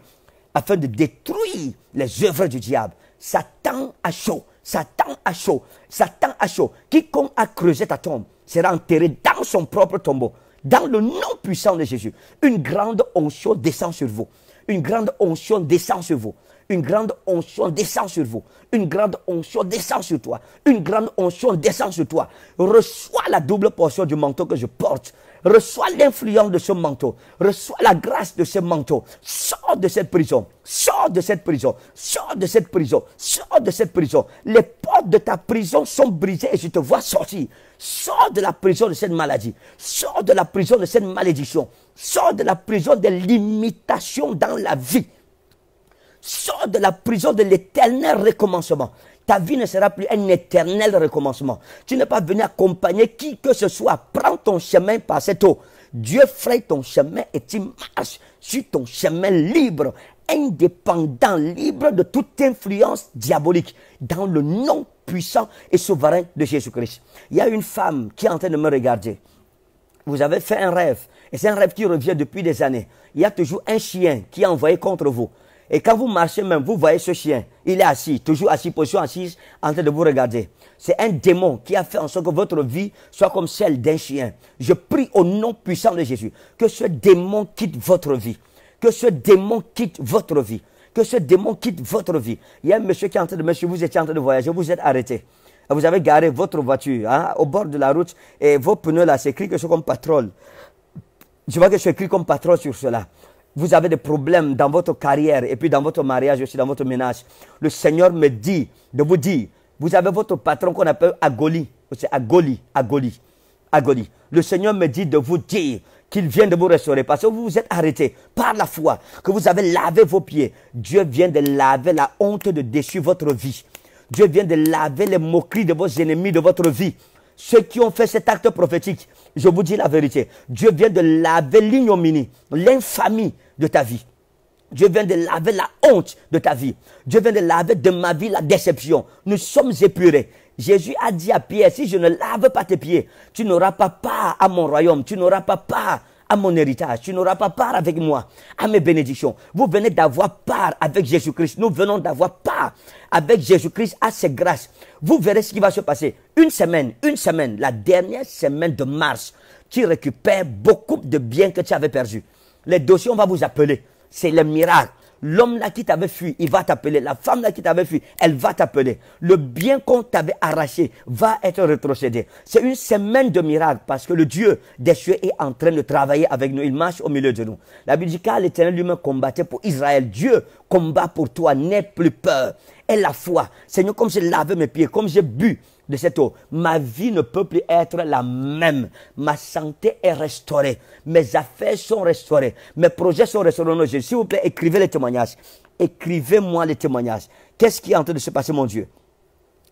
S1: afin de détruire les œuvres du diable. Satan a chaud. Satan a chaud. Satan a chaud. Quiconque a creusé ta tombe sera enterré dans son propre tombeau. Dans le nom puissant de Jésus, une grande onction descend sur vous. Une grande onction descend sur vous. Une grande onction descend sur vous. Une grande onction descend sur toi. Une grande onction descend sur toi. Reçois la double portion du manteau que je porte Reçois l'influence de ce manteau. Reçois la grâce de ce manteau. Sors de cette prison. Sors de cette prison. Sors de cette prison. Sors de cette prison. Les portes de ta prison sont brisées et je te vois sortir. Sors de la prison de cette maladie. Sors de la prison de cette malédiction. Sors de la prison des limitations dans la vie. Sors de la prison de l'éternel recommencement. Ta vie ne sera plus un éternel recommencement. Tu n'es pas venu accompagner qui que ce soit. Prends ton chemin par cette eau. Dieu fraye ton chemin et tu marches sur ton chemin libre, indépendant, libre de toute influence diabolique, dans le nom puissant et souverain de Jésus-Christ. Il y a une femme qui est en train de me regarder. Vous avez fait un rêve, et c'est un rêve qui revient depuis des années. Il y a toujours un chien qui est envoyé contre vous. Et quand vous marchez même, vous voyez ce chien. Il est assis, toujours assis, position assise, en train de vous regarder. C'est un démon qui a fait en sorte que votre vie soit comme celle d'un chien. Je prie au nom puissant de Jésus que ce démon quitte votre vie. Que ce démon quitte votre vie. Que ce démon quitte votre vie. Il y a un monsieur qui est en train de, monsieur, vous étiez en train de voyager, vous êtes arrêté. Vous avez garé votre voiture hein, au bord de la route et vos pneus là, c'est écrit que c'est comme patrol. Je vois que c'est écrit comme patrol sur cela vous avez des problèmes dans votre carrière et puis dans votre mariage aussi, dans votre ménage, le Seigneur me dit de vous dire, vous avez votre patron qu'on appelle Agoli. C'est Agoli, Agoli, Agoli. Le Seigneur me dit de vous dire qu'il vient de vous restaurer parce que vous vous êtes arrêté par la foi, que vous avez lavé vos pieds. Dieu vient de laver la honte de déchu votre vie. Dieu vient de laver les moqueries de vos ennemis de votre vie. Ceux qui ont fait cet acte prophétique, je vous dis la vérité. Dieu vient de laver l'ignominie, l'infamie de ta vie. Dieu vient de laver la honte de ta vie. Dieu vient de laver de ma vie la déception. Nous sommes épurés. Jésus a dit à Pierre, si je ne lave pas tes pieds, tu n'auras pas part à mon royaume, tu n'auras pas part à mon héritage, tu n'auras pas part avec moi à mes bénédictions. Vous venez d'avoir part avec Jésus-Christ. Nous venons d'avoir part avec Jésus-Christ à ses grâces. Vous verrez ce qui va se passer. Une semaine, une semaine, la dernière semaine de mars, tu récupères beaucoup de biens que tu avais perdus. Les dossiers, on va vous appeler. C'est le miracle. L'homme là qui t'avait fui, il va t'appeler. La femme là qui t'avait fui, elle va t'appeler. Le bien qu'on t'avait arraché va être retrocédé. C'est une semaine de miracle parce que le Dieu des cieux est en train de travailler avec nous. Il marche au milieu de nous. La Bible dit car l'éternel lui-même combattait pour Israël. Dieu combat pour toi. N'aie plus peur. Et la foi. Seigneur, comme j'ai lavé mes pieds, comme j'ai bu de cette eau, ma vie ne peut plus être la même. Ma santé est restaurée. Mes affaires sont restaurées. Mes projets sont restaurés. S'il vous plaît, écrivez les témoignages. Écrivez-moi les témoignages. Qu'est-ce qui est en train de se passer, mon Dieu?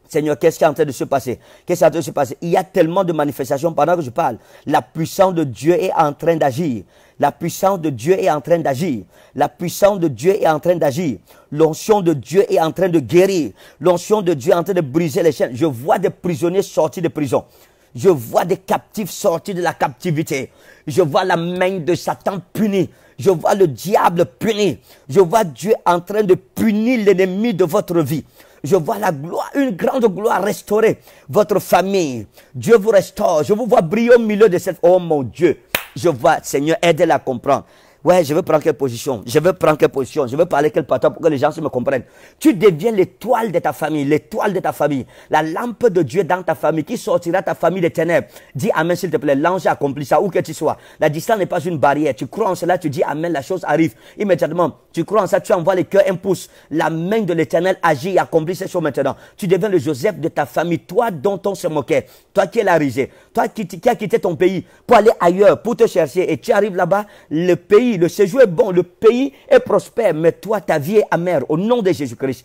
S1: Seigneur, qu'est-ce qui est en train de se passer? Qu'est-ce qui est en train de se passer? Il y a tellement de manifestations pendant que je parle. La puissance de Dieu est en train d'agir. La puissance de Dieu est en train d'agir. La puissance de Dieu est en train d'agir. L'onction de Dieu est en train de guérir. L'onction de Dieu est en train de briser les chaînes. Je vois des prisonniers sortis de prison. Je vois des captifs sortis de la captivité. Je vois la main de Satan punie. Je vois le diable puni. Je vois Dieu en train de punir l'ennemi de votre vie. Je vois la gloire, une grande gloire restaurer votre famille. Dieu vous restaure. Je vous vois briller au milieu de cette... Oh mon Dieu. Je vois, Seigneur, aidez-la à comprendre. Ouais, je veux prendre quelle position? Je veux prendre quelle position? Je veux parler quel patron pour que les gens se me comprennent. Tu deviens l'étoile de ta famille, l'étoile de ta famille, la lampe de Dieu dans ta famille qui sortira ta famille des ténèbres. Dis Amen s'il te plaît. L'ange accomplit ça où que tu sois. La distance n'est pas une barrière. Tu crois en cela, tu dis Amen, la chose arrive. Immédiatement, tu crois en ça, tu envoies les cœurs un pouce. La main de l'éternel agit et accomplit ces choses maintenant. Tu deviens le Joseph de ta famille, toi dont on se moquait. Toi qui es la risée. Toi qui, qui as quitté ton pays pour aller ailleurs, pour te chercher. Et tu arrives là-bas, le pays le séjour est bon, le pays est prospère, mais toi, ta vie est amère au nom de Jésus-Christ.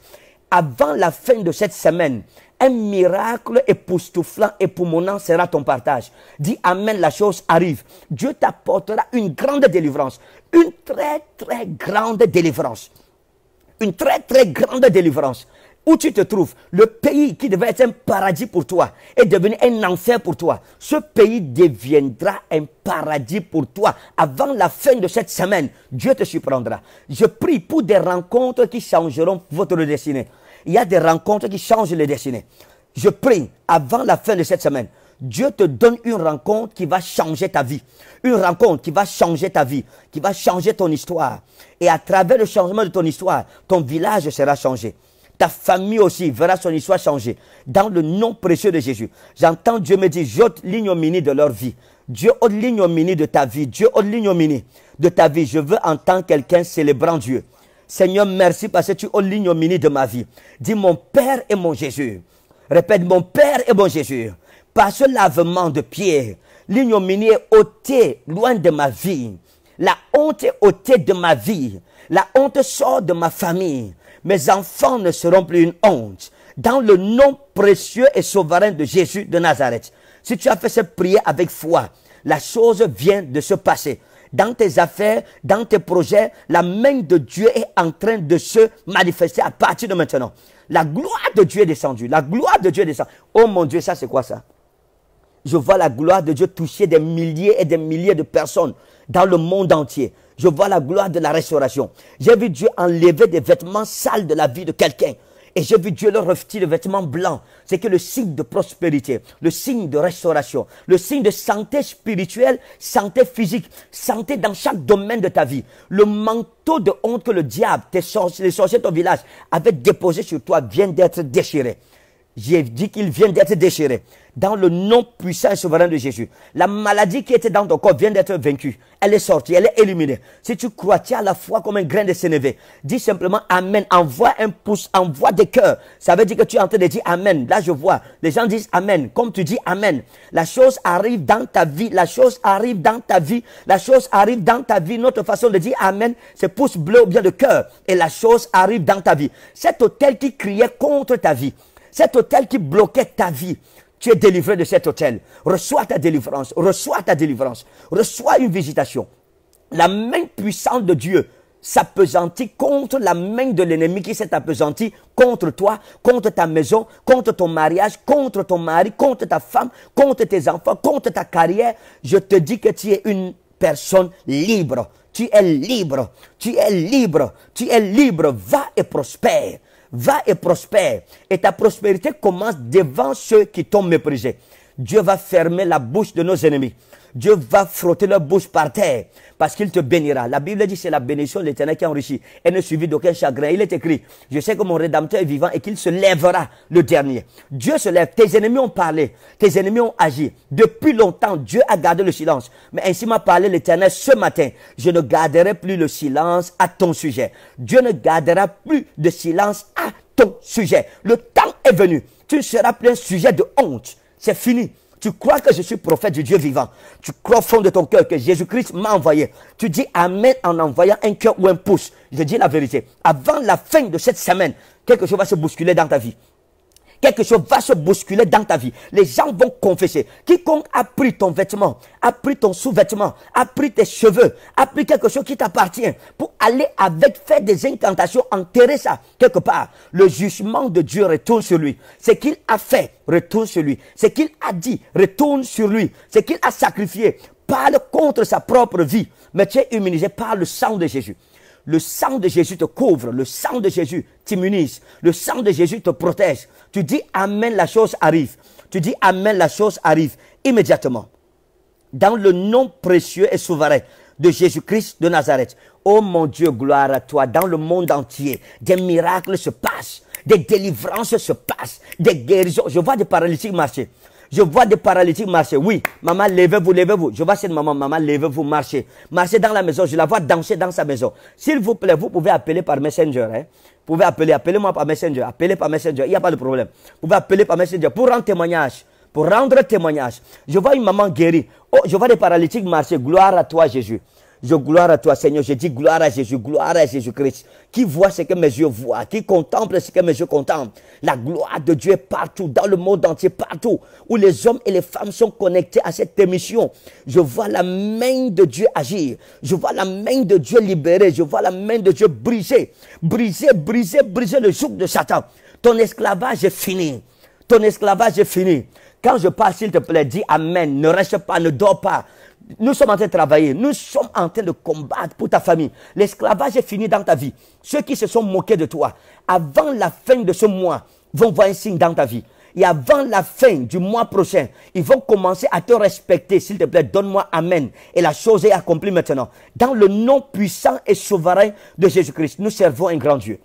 S1: Avant la fin de cette semaine, un miracle époustouflant et poumonnant sera ton partage. Dis Amen, la chose arrive. Dieu t'apportera une grande délivrance. Une très, très grande délivrance. Une très, très grande délivrance où tu te trouves, le pays qui devait être un paradis pour toi est devenu un enfer pour toi. Ce pays deviendra un paradis pour toi. Avant la fin de cette semaine, Dieu te surprendra. Je prie pour des rencontres qui changeront votre destinée. Il y a des rencontres qui changent les destinées. Je prie avant la fin de cette semaine. Dieu te donne une rencontre qui va changer ta vie. Une rencontre qui va changer ta vie, qui va changer ton histoire. Et à travers le changement de ton histoire, ton village sera changé. Famille aussi verra son histoire changer. Dans le nom précieux de Jésus. J'entends Dieu me dire, j'ôte l'ignominie de leur vie. Dieu ôte l'ignominie de ta vie. Dieu ôte l'ignominie de ta vie. Je veux entendre quelqu'un célébrant Dieu. Seigneur, merci parce que tu ôtes l'ignominie de ma vie. Dis mon Père et mon Jésus. Répète mon Père et mon Jésus. Par ce lavement de pied, l'ignominie est ôtée loin de ma vie. La honte est ôtée de ma vie. La honte sort de ma famille. Mes enfants ne seront plus une honte. Dans le nom précieux et souverain de Jésus de Nazareth. Si tu as fait cette prière avec foi, la chose vient de se passer. Dans tes affaires, dans tes projets, la main de Dieu est en train de se manifester à partir de maintenant. La gloire de Dieu est descendue. La gloire de Dieu est descendue. Oh mon Dieu, ça c'est quoi ça? Je vois la gloire de Dieu toucher des milliers et des milliers de personnes dans le monde entier. Je vois la gloire de la restauration. J'ai vu Dieu enlever des vêtements sales de la vie de quelqu'un. Et j'ai vu Dieu leur revêtir de vêtements blancs. C'est que le signe de prospérité, le signe de restauration, le signe de santé spirituelle, santé physique, santé dans chaque domaine de ta vie. Le manteau de honte que le diable, tes les sorciers de ton village avaient déposé sur toi vient d'être déchiré. J'ai dit qu'il vient d'être déchiré dans le nom puissant et souverain de Jésus. La maladie qui était dans ton corps vient d'être vaincue. Elle est sortie, elle est éliminée. Si tu crois, tu as la foi comme un grain de sénévé. Dis simplement Amen. Envoie un pouce, envoie des cœurs. Ça veut dire que tu es en train de dire Amen. Là, je vois. Les gens disent Amen. Comme tu dis Amen. La chose arrive dans ta vie. La chose arrive dans ta vie. La chose arrive dans ta vie. Notre façon de dire Amen, c'est pouce bleu ou bien de cœur. Et la chose arrive dans ta vie. Cet hôtel qui criait contre ta vie. Cet hôtel qui bloquait ta vie. Tu es délivré de cet hôtel. Reçois ta délivrance. Reçois ta délivrance. Reçois une visitation. La main puissante de Dieu s'apesantit contre la main de l'ennemi qui s'est appesanti contre toi, contre ta maison, contre ton mariage, contre ton mari, contre ta femme, contre tes enfants, contre ta carrière. Je te dis que tu es une personne libre. Tu es libre. Tu es libre. Tu es libre. Va et prospère va et prospère. Et ta prospérité commence devant ceux qui t'ont méprisé. Dieu va fermer la bouche de nos ennemis. Dieu va frotter leur bouche par terre parce qu'il te bénira. La Bible dit c'est la bénédiction de l'éternel qui enrichit et ne suivi d'aucun chagrin. Il est écrit, je sais que mon rédempteur est vivant et qu'il se lèvera le dernier. Dieu se lève. Tes ennemis ont parlé. Tes ennemis ont agi. Depuis longtemps, Dieu a gardé le silence. Mais ainsi m'a parlé l'éternel ce matin. Je ne garderai plus le silence à ton sujet. Dieu ne gardera plus de silence à ton sujet. Le temps est venu. Tu ne seras plus un sujet de honte. C'est fini. Tu crois que je suis prophète du Dieu vivant. Tu crois au fond de ton cœur que Jésus-Christ m'a envoyé. Tu dis Amen en envoyant un cœur ou un pouce. Je dis la vérité. Avant la fin de cette semaine, quelque chose va se bousculer dans ta vie quelque chose va se bousculer dans ta vie. Les gens vont confesser. Quiconque a pris ton vêtement, a pris ton sous-vêtement, a pris tes cheveux, a pris quelque chose qui t'appartient pour aller avec, faire des incantations, enterrer ça quelque part. Le jugement de Dieu retourne sur lui. Ce qu'il a fait retourne sur lui. Ce qu'il a dit retourne sur lui. Ce qu'il a sacrifié parle contre sa propre vie. Mais tu es immunisé par le sang de Jésus. Le sang de Jésus te couvre, le sang de Jésus t'immunise, le sang de Jésus te protège. Tu dis Amen, la chose arrive. Tu dis Amen, la chose arrive immédiatement. Dans le nom précieux et souverain de Jésus-Christ de Nazareth. Oh mon Dieu, gloire à toi. Dans le monde entier, des miracles se passent, des délivrances se passent, des guérisons. Je vois des paralytiques marcher. Je vois des paralytiques marcher. Oui, maman, levez-vous, levez-vous. Je vois cette maman, maman, levez-vous, marcher. Marcher dans la maison. Je la vois danser dans sa maison. S'il vous plaît, vous pouvez appeler par Messenger. Hein? Vous pouvez appeler, appelez-moi par Messenger. Appelez par Messenger. Il n'y a pas de problème. Vous pouvez appeler par Messenger pour rendre témoignage. Pour rendre témoignage. Je vois une maman guérie. Oh, je vois des paralytiques marcher. Gloire à toi, Jésus. Je gloire à toi, Seigneur. Je dis gloire à Jésus, gloire à Jésus-Christ. Qui voit ce que mes yeux voient, qui contemple ce que mes yeux contemplent. La gloire de Dieu est partout, dans le monde entier, partout, où les hommes et les femmes sont connectés à cette émission. Je vois la main de Dieu agir. Je vois la main de Dieu libérer. Je vois la main de Dieu briser, briser, briser, briser le joug de Satan. Ton esclavage est fini. Ton esclavage est fini. Quand je parle, s'il te plaît, dis Amen. Ne reste pas, ne dors pas. Nous sommes en train de travailler. Nous sommes en train de combattre pour ta famille. L'esclavage est fini dans ta vie. Ceux qui se sont moqués de toi, avant la fin de ce mois, vont voir un signe dans ta vie. Et avant la fin du mois prochain, ils vont commencer à te respecter. S'il te plaît, donne-moi Amen. Et la chose est accomplie maintenant. Dans le nom puissant et souverain de Jésus-Christ, nous servons un grand Dieu.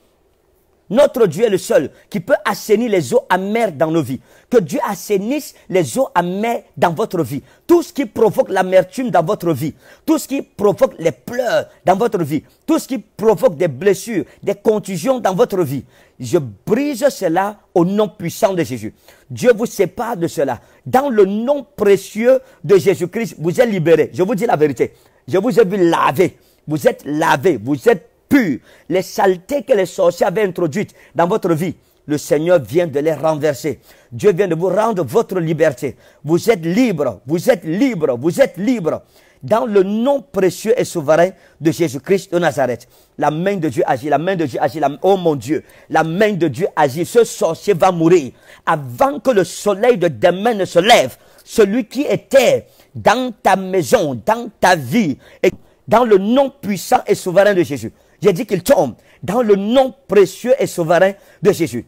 S1: Notre Dieu est le seul qui peut assainir les eaux amères dans nos vies. Que Dieu assainisse les eaux amères dans votre vie. Tout ce qui provoque l'amertume dans votre vie, tout ce qui provoque les pleurs dans votre vie, tout ce qui provoque des blessures, des contusions dans votre vie. Je brise cela au nom puissant de Jésus. Dieu vous sépare de cela. Dans le nom précieux de Jésus-Christ, vous êtes libérés. Je vous dis la vérité. Je vous ai vu laver. Vous êtes lavé. Vous êtes pur. Les saletés que les sorciers avaient introduites dans votre vie, le Seigneur vient de les renverser. Dieu vient de vous rendre votre liberté. Vous êtes libre, vous êtes libre, vous êtes libre. Dans le nom précieux et souverain de Jésus-Christ de Nazareth. La main de Dieu agit, la main de Dieu agit, oh mon Dieu, la main de Dieu agit. Ce sorcier va mourir avant que le soleil de demain ne se lève. Celui qui était dans ta maison, dans ta vie, et dans le nom puissant et souverain de Jésus. J'ai dit qu'il tombe dans le nom précieux et souverain de Jésus.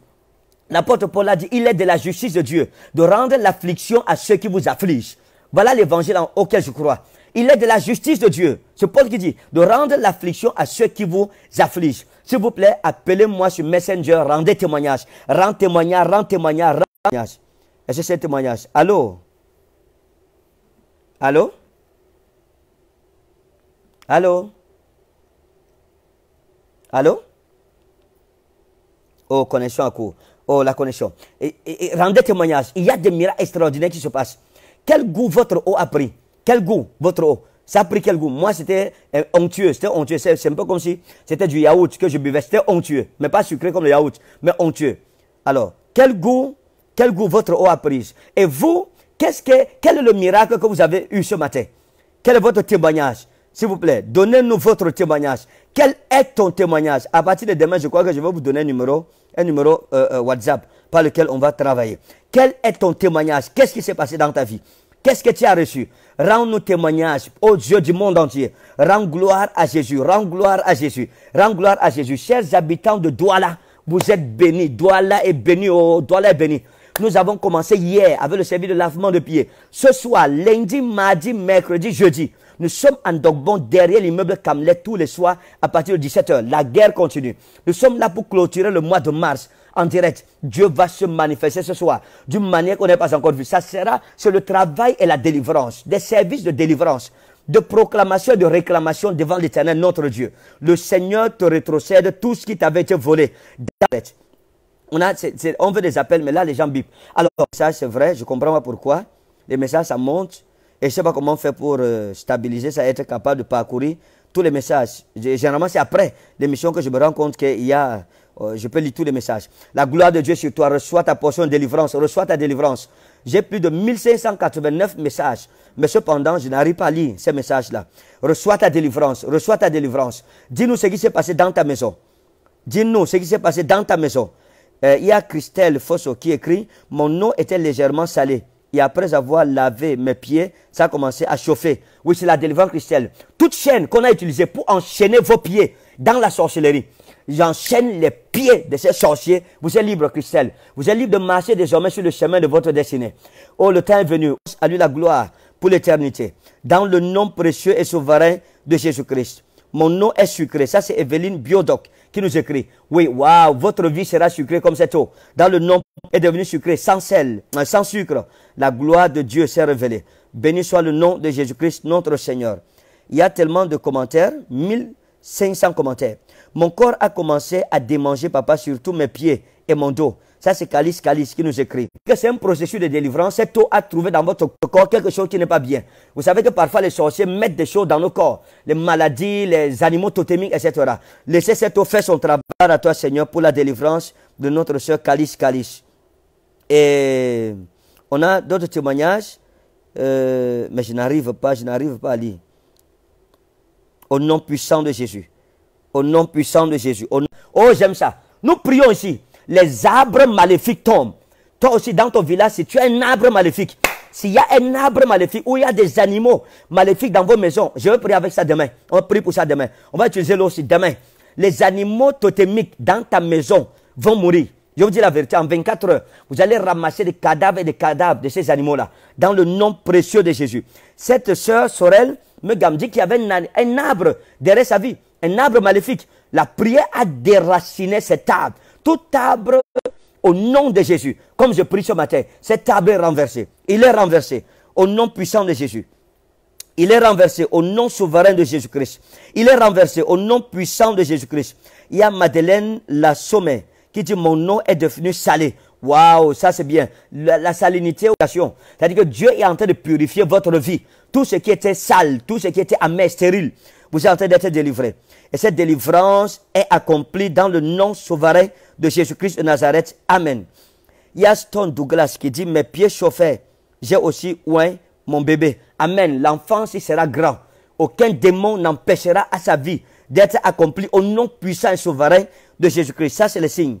S1: L'apôtre Paul a dit, il est de la justice de Dieu de rendre l'affliction à ceux qui vous affligent. Voilà l'évangile auquel je crois. Il est de la justice de Dieu. C'est Paul qui dit, de rendre l'affliction à ceux qui vous affligent. S'il vous plaît, appelez-moi sur Messenger, rendez témoignage. Rends témoignage, rends témoignage, rends témoignage. Est-ce que témoignage? Allô? Allô? Allô? Allô? Oh, connexion à court. Oh, la connexion. Et, rendez témoignage. Il y a des miracles extraordinaires qui se passent. Quel goût votre eau a pris? Quel goût votre eau? Ça a pris quel goût? Moi, c'était euh, onctueux. C'était onctueux. C'est un peu comme si c'était du yaourt que je buvais. C'était onctueux. Mais pas sucré comme le yaourt, mais onctueux. Alors, quel goût, quel goût votre eau a pris Et vous, qu'est-ce que, quel est le miracle que vous avez eu ce matin? Quel est votre témoignage? S'il vous plaît, donnez-nous votre témoignage. Quel est ton témoignage? À partir de demain, je crois que je vais vous donner un numéro, un numéro euh, euh, WhatsApp par lequel on va travailler. Quel est ton témoignage? Qu'est-ce qui s'est passé dans ta vie? Qu'est-ce que tu as reçu? Rends-nous témoignage, ô Dieu du monde entier. Rends gloire à Jésus, rends gloire à Jésus, rends gloire à Jésus. Chers habitants de Douala, vous êtes bénis. Douala est béni, oh, Douala est béni. Nous avons commencé hier avec le service de lavement de pieds. Ce soir, lundi, mardi, mercredi, jeudi, nous sommes en Dogbon derrière l'immeuble Kamlet tous les soirs à partir de 17h. La guerre continue. Nous sommes là pour clôturer le mois de mars en direct. Dieu va se manifester ce soir d'une manière qu'on n'a pas encore vue. Ça sera sur le travail et la délivrance, des services de délivrance, de proclamation et de réclamation devant l'éternel notre Dieu. Le Seigneur te rétrocède tout ce qui t'avait été volé. On, a, on veut des appels, mais là, les gens bipent. Alors, ça, c'est vrai, je comprends pas pourquoi. Les messages, ça monte. Et je ne sais pas comment faire pour euh, stabiliser ça, être capable de parcourir tous les messages. Généralement, c'est après l'émission que je me rends compte qu'il y a, euh, je peux lire tous les messages. La gloire de Dieu sur toi, reçois ta portion de délivrance, reçois ta délivrance. J'ai plus de 1589 messages, mais cependant, je n'arrive pas à lire ces messages-là. Reçois ta délivrance, reçois ta délivrance. Dis-nous ce qui s'est passé dans ta maison. Dis-nous ce qui s'est passé dans ta maison. Euh, il y a Christelle Fosso qui écrit, mon eau était légèrement salée et après avoir lavé mes pieds, ça a commencé à chauffer. Oui, c'est la délivrance Christelle. Toute chaîne qu'on a utilisée pour enchaîner vos pieds dans la sorcellerie. J'enchaîne les pieds de ces sorciers. Vous êtes libre, Christelle. Vous êtes libre de marcher désormais sur le chemin de votre destinée. Oh, le temps est venu. Lui la gloire pour l'éternité. Dans le nom précieux et souverain de Jésus-Christ. Mon nom est sucré. Ça, c'est Evelyne Biodoc qui nous écrit. Oui, waouh, votre vie sera sucrée comme cette eau. Dans le nom est devenu sucré, sans sel, euh, sans sucre. La gloire de Dieu s'est révélée. Béni soit le nom de Jésus-Christ, notre Seigneur. Il y a tellement de commentaires, 1500 commentaires. Mon corps a commencé à démanger, papa, sur tous mes pieds et mon dos. Ça, c'est Calice Calice qui nous écrit. Que c'est un processus de délivrance. Cette eau a trouvé dans votre corps quelque chose qui n'est pas bien. Vous savez que parfois les sorciers mettent des choses dans nos corps. Les maladies, les animaux totémiques, etc. Laissez cette eau faire son travail à toi, Seigneur, pour la délivrance de notre soeur Calice Calice. Et on a d'autres témoignages, euh, mais je n'arrive pas, je n'arrive pas à lire. Au nom puissant de Jésus. Au nom puissant de Jésus. Oh, j'aime ça. Nous prions ici les arbres maléfiques tombent. Toi aussi, dans ton village, si tu as un arbre maléfique, s'il y a un arbre maléfique ou il y a des animaux maléfiques dans vos maisons, je vais prier avec ça demain. On va prier pour ça demain. On va utiliser l'eau aussi demain. Les animaux totémiques dans ta maison vont mourir. Je vous dis la vérité, en 24 heures, vous allez ramasser des cadavres et des cadavres de ces animaux-là, dans le nom précieux de Jésus. Cette sœur Sorel me dit qu'il y avait un, un arbre derrière sa vie, un arbre maléfique. La prière a déraciné cet arbre Tout arbre au nom de Jésus, comme je prie ce matin, cet arbre est renversé. Il est renversé au nom puissant de Jésus. Il est renversé au nom souverain de Jésus-Christ. Il est renversé au nom puissant de Jésus-Christ. Il y a Madeleine la qui dit mon nom est devenu salé. Waouh, ça c'est bien. La, la salinité, c'est-à-dire que Dieu est en train de purifier votre vie. Tout ce qui était sale, tout ce qui était amer, stérile, vous êtes en train d'être délivré. Et cette délivrance est accomplie dans le nom souverain de Jésus-Christ de Nazareth. Amen. Il Stone Douglas qui dit, mes pieds chauffés, j'ai aussi oint mon bébé. Amen. L'enfant, il sera grand. Aucun démon n'empêchera à sa vie d'être accompli au nom puissant et souverain de Jésus-Christ. Ça, c'est le signe.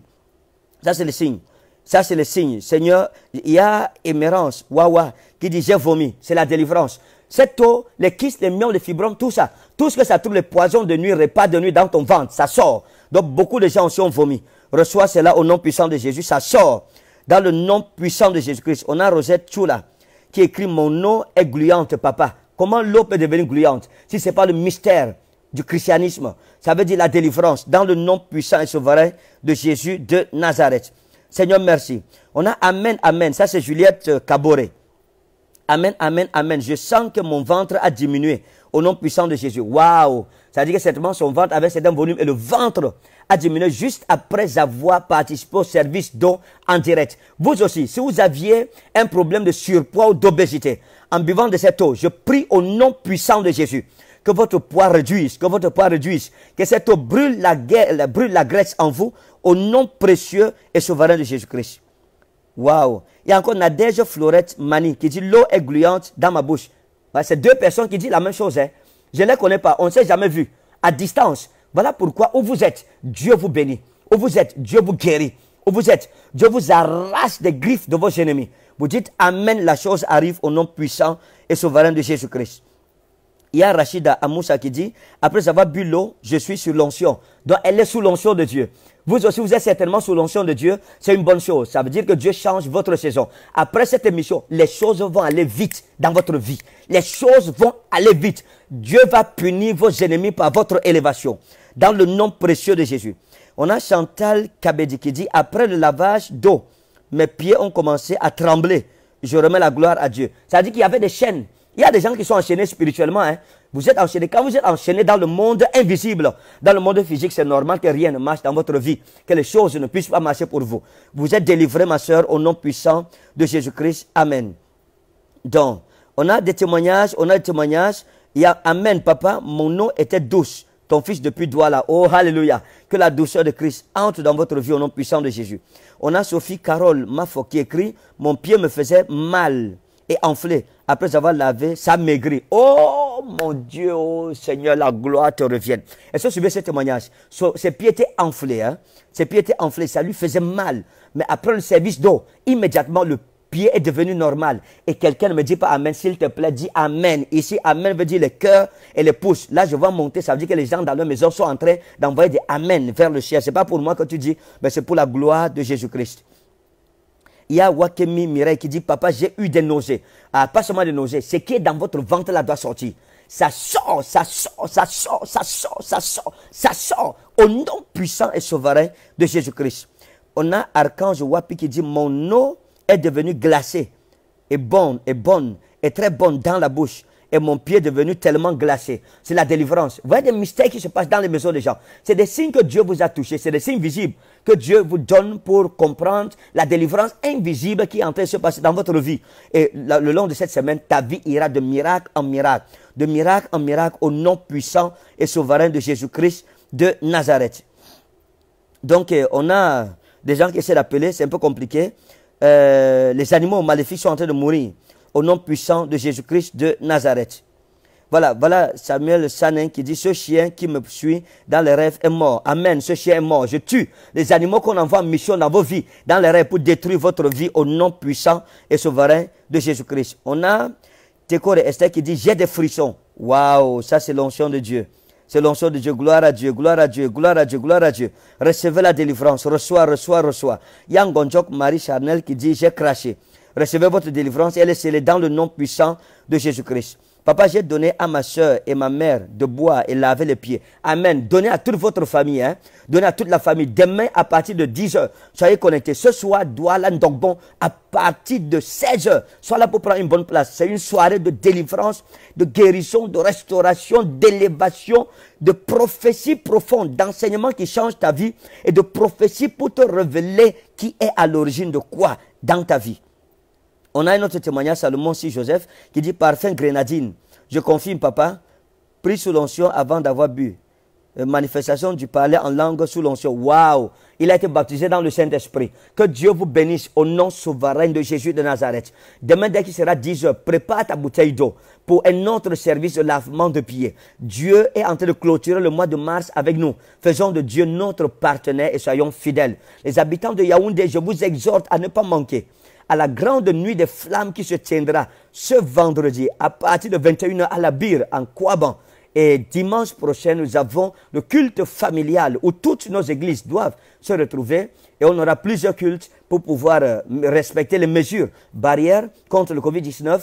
S1: Ça, c'est le signe. Ça, c'est le signe. Seigneur, il y a émérance, wawa, qui dit j'ai vomi. C'est la délivrance. Cette eau, les kystes, les myons, les fibromes, tout ça, tout ce que ça trouve, les poisons de nuit, repas de nuit dans ton ventre, ça sort. Donc beaucoup de gens aussi ont vomi. Reçois cela au nom puissant de Jésus, ça sort. Dans le nom puissant de Jésus-Christ. On a Rosette Chula qui écrit Mon nom est gluante, papa. Comment l'eau peut devenir gluante si ce n'est pas le mystère du christianisme? Ça veut dire la délivrance dans le nom puissant et souverain de Jésus de Nazareth. Seigneur, merci. On a Amen, Amen. Ça, c'est Juliette euh, Caboret. Amen, Amen, Amen. Je sens que mon ventre a diminué au nom puissant de Jésus. Waouh! Ça veut dire que certainement son ventre avait certain volume et le ventre a diminué juste après avoir participé au service d'eau en direct. Vous aussi, si vous aviez un problème de surpoids ou d'obésité, en buvant de cette eau, je prie au nom puissant de Jésus que votre poids réduise, que votre poids réduise, que cette eau brûle la, guerre, brûle la graisse en vous au nom précieux et souverain de Jésus-Christ. Waouh! Il y a encore Nadège Florette Mani qui dit l'eau est gluante dans ma bouche. Bah, c'est deux personnes qui disent la même chose. Hein. Je ne les connais pas, on ne s'est jamais vu. À distance. Voilà pourquoi où vous êtes, Dieu vous bénit. Où vous êtes, Dieu vous guérit. Où vous êtes, Dieu vous arrache des griffes de vos ennemis. Vous dites Amen, la chose arrive au nom puissant et souverain de Jésus-Christ. Il y a Rachida Amoussa qui dit, après avoir bu l'eau, je suis sur l'onction. Donc elle est sous l'onction de Dieu. Vous aussi, vous êtes certainement sous l'onction de Dieu. C'est une bonne chose. Ça veut dire que Dieu change votre saison. Après cette émission, les choses vont aller vite dans votre vie. Les choses vont aller vite. Dieu va punir vos ennemis par votre élévation. Dans le nom précieux de Jésus. On a Chantal Kabedi qui dit, après le lavage d'eau, mes pieds ont commencé à trembler. Je remets la gloire à Dieu. Ça veut dire qu'il y avait des chaînes il y a des gens qui sont enchaînés spirituellement. Hein. Vous êtes enchaînés. Quand vous êtes enchaînés dans le monde invisible, dans le monde physique, c'est normal que rien ne marche dans votre vie, que les choses ne puissent pas marcher pour vous. Vous êtes délivrés, ma soeur, au nom puissant de Jésus-Christ. Amen. Donc, on a des témoignages, on a des témoignages. Il y a Amen, papa, mon nom était douce. Ton fils depuis là. Oh, Alléluia. Que la douceur de Christ entre dans votre vie au nom puissant de Jésus. On a Sophie Carole Mafo qui écrit, mon pied me faisait mal et enflé. Après avoir lavé, ça maigrit. Oh mon Dieu, oh Seigneur, la gloire te revienne. Et ça, suivez ce témoignage. ses pieds étaient enflés. Hein? Ses pieds étaient enflés. Ça lui faisait mal. Mais après le service d'eau, immédiatement, le pied est devenu normal. Et quelqu'un ne me dit pas Amen, s'il te plaît, dis Amen. Ici, Amen veut dire le cœur et les pouces. Là, je vois monter, ça veut dire que les gens dans leur maison sont en train d'envoyer des Amen vers le ciel. C'est pas pour moi que tu dis, mais c'est pour la gloire de Jésus-Christ. Il y a Wakemi Mireille qui dit, papa, j'ai eu des nausées. Ah, pas seulement des nausées, ce qui est dans votre ventre là doit sortir. Ça sort, ça sort, ça sort, ça sort, ça sort, ça sort. Au nom puissant et souverain de Jésus-Christ. On a Archange Wapi qui dit, mon eau est devenue glacée et bonne, et bonne, et très bonne dans la bouche et mon pied est devenu tellement glacé. C'est la délivrance. Vous voyez des mystères qui se passent dans les maisons des gens. C'est des signes que Dieu vous a touchés. C'est des signes visibles que Dieu vous donne pour comprendre la délivrance invisible qui est en train de se passer dans votre vie. Et le long de cette semaine, ta vie ira de miracle en miracle. De miracle en miracle au nom puissant et souverain de Jésus-Christ de Nazareth. Donc, euh, on a des gens qui essaient d'appeler, c'est un peu compliqué. Euh, les animaux maléfiques sont en train de mourir au nom puissant de Jésus-Christ de Nazareth. Voilà, voilà Samuel Sanin qui dit, ce chien qui me suit dans les rêves est mort. Amen, ce chien est mort. Je tue les animaux qu'on envoie en mission dans vos vies, dans les rêves pour détruire votre vie au nom puissant et souverain de Jésus-Christ. On a Teko et Esther qui dit, j'ai des frissons. Waouh, ça c'est l'onction de Dieu. C'est l'onction de Dieu. Gloire à Dieu, gloire à Dieu, gloire à Dieu, gloire à Dieu. Recevez la délivrance. Reçois, reçois, reçois. Yang Gonjok Marie Charnel qui dit, j'ai craché recevez votre délivrance. Elle est scellée dans le nom puissant de Jésus-Christ. Papa, j'ai donné à ma soeur et ma mère de boire et laver les pieds. Amen. Donnez à toute votre famille. Hein. Donnez à toute la famille. Demain, à partir de 10 heures, soyez connectés. Ce soir, Douala bon à partir de 16 heures, sois là pour prendre une bonne place. C'est une soirée de délivrance, de guérison, de restauration, d'élévation, de prophétie profonde, d'enseignement qui change ta vie et de prophétie pour te révéler qui est à l'origine de quoi dans ta vie. On a un autre témoignage, Salomon si Joseph, qui dit parfum grenadine. Je confirme, papa, pris sous l'onction avant d'avoir bu. Euh, manifestation du parler en langue sous l'onction. Waouh! Il a été baptisé dans le Saint-Esprit. Que Dieu vous bénisse au nom souverain de Jésus de Nazareth. Demain, dès qu'il sera 10 heures, prépare ta bouteille d'eau pour un autre service de lavement de pieds. Dieu est en train de clôturer le mois de mars avec nous. Faisons de Dieu notre partenaire et soyons fidèles. Les habitants de Yaoundé, je vous exhorte à ne pas manquer à la grande nuit des flammes qui se tiendra ce vendredi à partir de 21h à la Bire en Kouaban. Et dimanche prochain, nous avons le culte familial où toutes nos églises doivent se retrouver et on aura plusieurs cultes pour pouvoir euh, respecter les mesures barrières contre le Covid-19.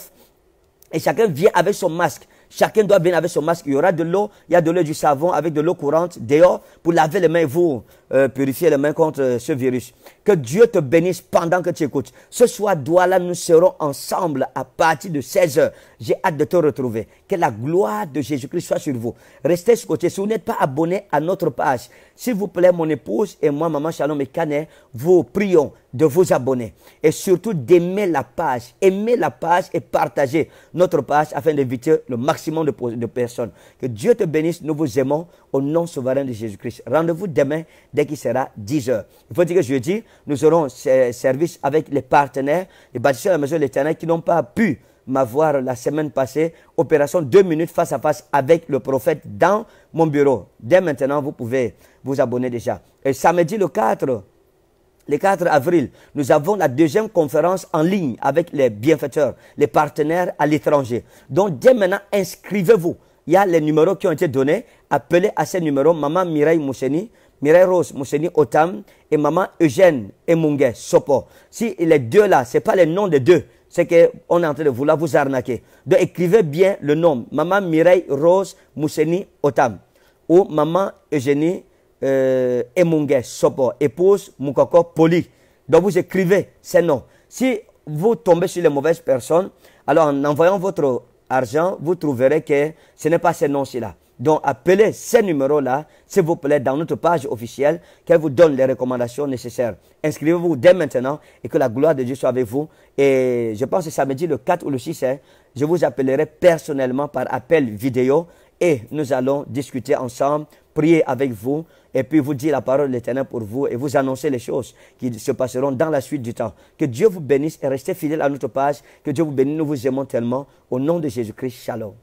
S1: Et chacun vient avec son masque. Chacun doit venir avec son masque. Il y aura de l'eau, il y a de l'eau du savon avec de l'eau courante dehors pour laver les mains et vous euh, purifier les mains contre euh, ce virus. Que Dieu te bénisse pendant que tu écoutes. Ce soir, Douala, nous serons ensemble à partir de 16 heures. J'ai hâte de te retrouver. Que la gloire de Jésus-Christ soit sur vous. Restez ce côté. Si vous n'êtes pas abonné à notre page, s'il vous plaît, mon épouse et moi, Maman Shalom et Canet, vous prions de vous abonner. Et surtout d'aimer la page. Aimer la page et partager notre page afin d'éviter le maximum de, personnes. Que Dieu te bénisse. Nous vous aimons au nom souverain de Jésus-Christ. Rendez-vous demain dès qu'il sera 10 heures. Il faut dire que jeudi, nous aurons service avec les partenaires, les bâtisseurs de la maison de l'éternel qui n'ont pas pu m'avoir la semaine passée. Opération 2 minutes face à face avec le prophète dans mon bureau. Dès maintenant, vous pouvez vous abonner déjà. Et samedi le 4, le 4 avril, nous avons la deuxième conférence en ligne avec les bienfaiteurs, les partenaires à l'étranger. Donc, dès maintenant, inscrivez-vous. Il y a les numéros qui ont été donnés. Appelez à ces numéros Maman Mireille Mousseni, Mireille Rose Mousseni Otam et Maman Eugène Emungue Sopo. Si les deux là, ce n'est pas les noms des deux, c'est qu'on est en train de vouloir vous arnaquer. Donc écrivez bien le nom. Maman Mireille Rose Mousseni Otam. Ou Maman Eugénie euh, Emungue Sopo. Épouse Moukoko Poli. Donc vous écrivez ces noms. Si vous tombez sur les mauvaises personnes, alors en envoyant votre argent, vous trouverez que ce n'est pas ces noms-ci-là. Donc appelez ces numéros-là, s'il vous plaît, dans notre page officielle, qu'elle vous donne les recommandations nécessaires. Inscrivez-vous dès maintenant et que la gloire de Dieu soit avec vous. Et je pense que samedi le 4 ou le 6, hein, je vous appellerai personnellement par appel vidéo et nous allons discuter ensemble, prier avec vous et puis vous dire la parole de l'Éternel pour vous et vous annoncer les choses qui se passeront dans la suite du temps. Que Dieu vous bénisse et restez fidèles à notre page. Que Dieu vous bénisse. Nous vous aimons tellement. Au nom de Jésus-Christ, shalom.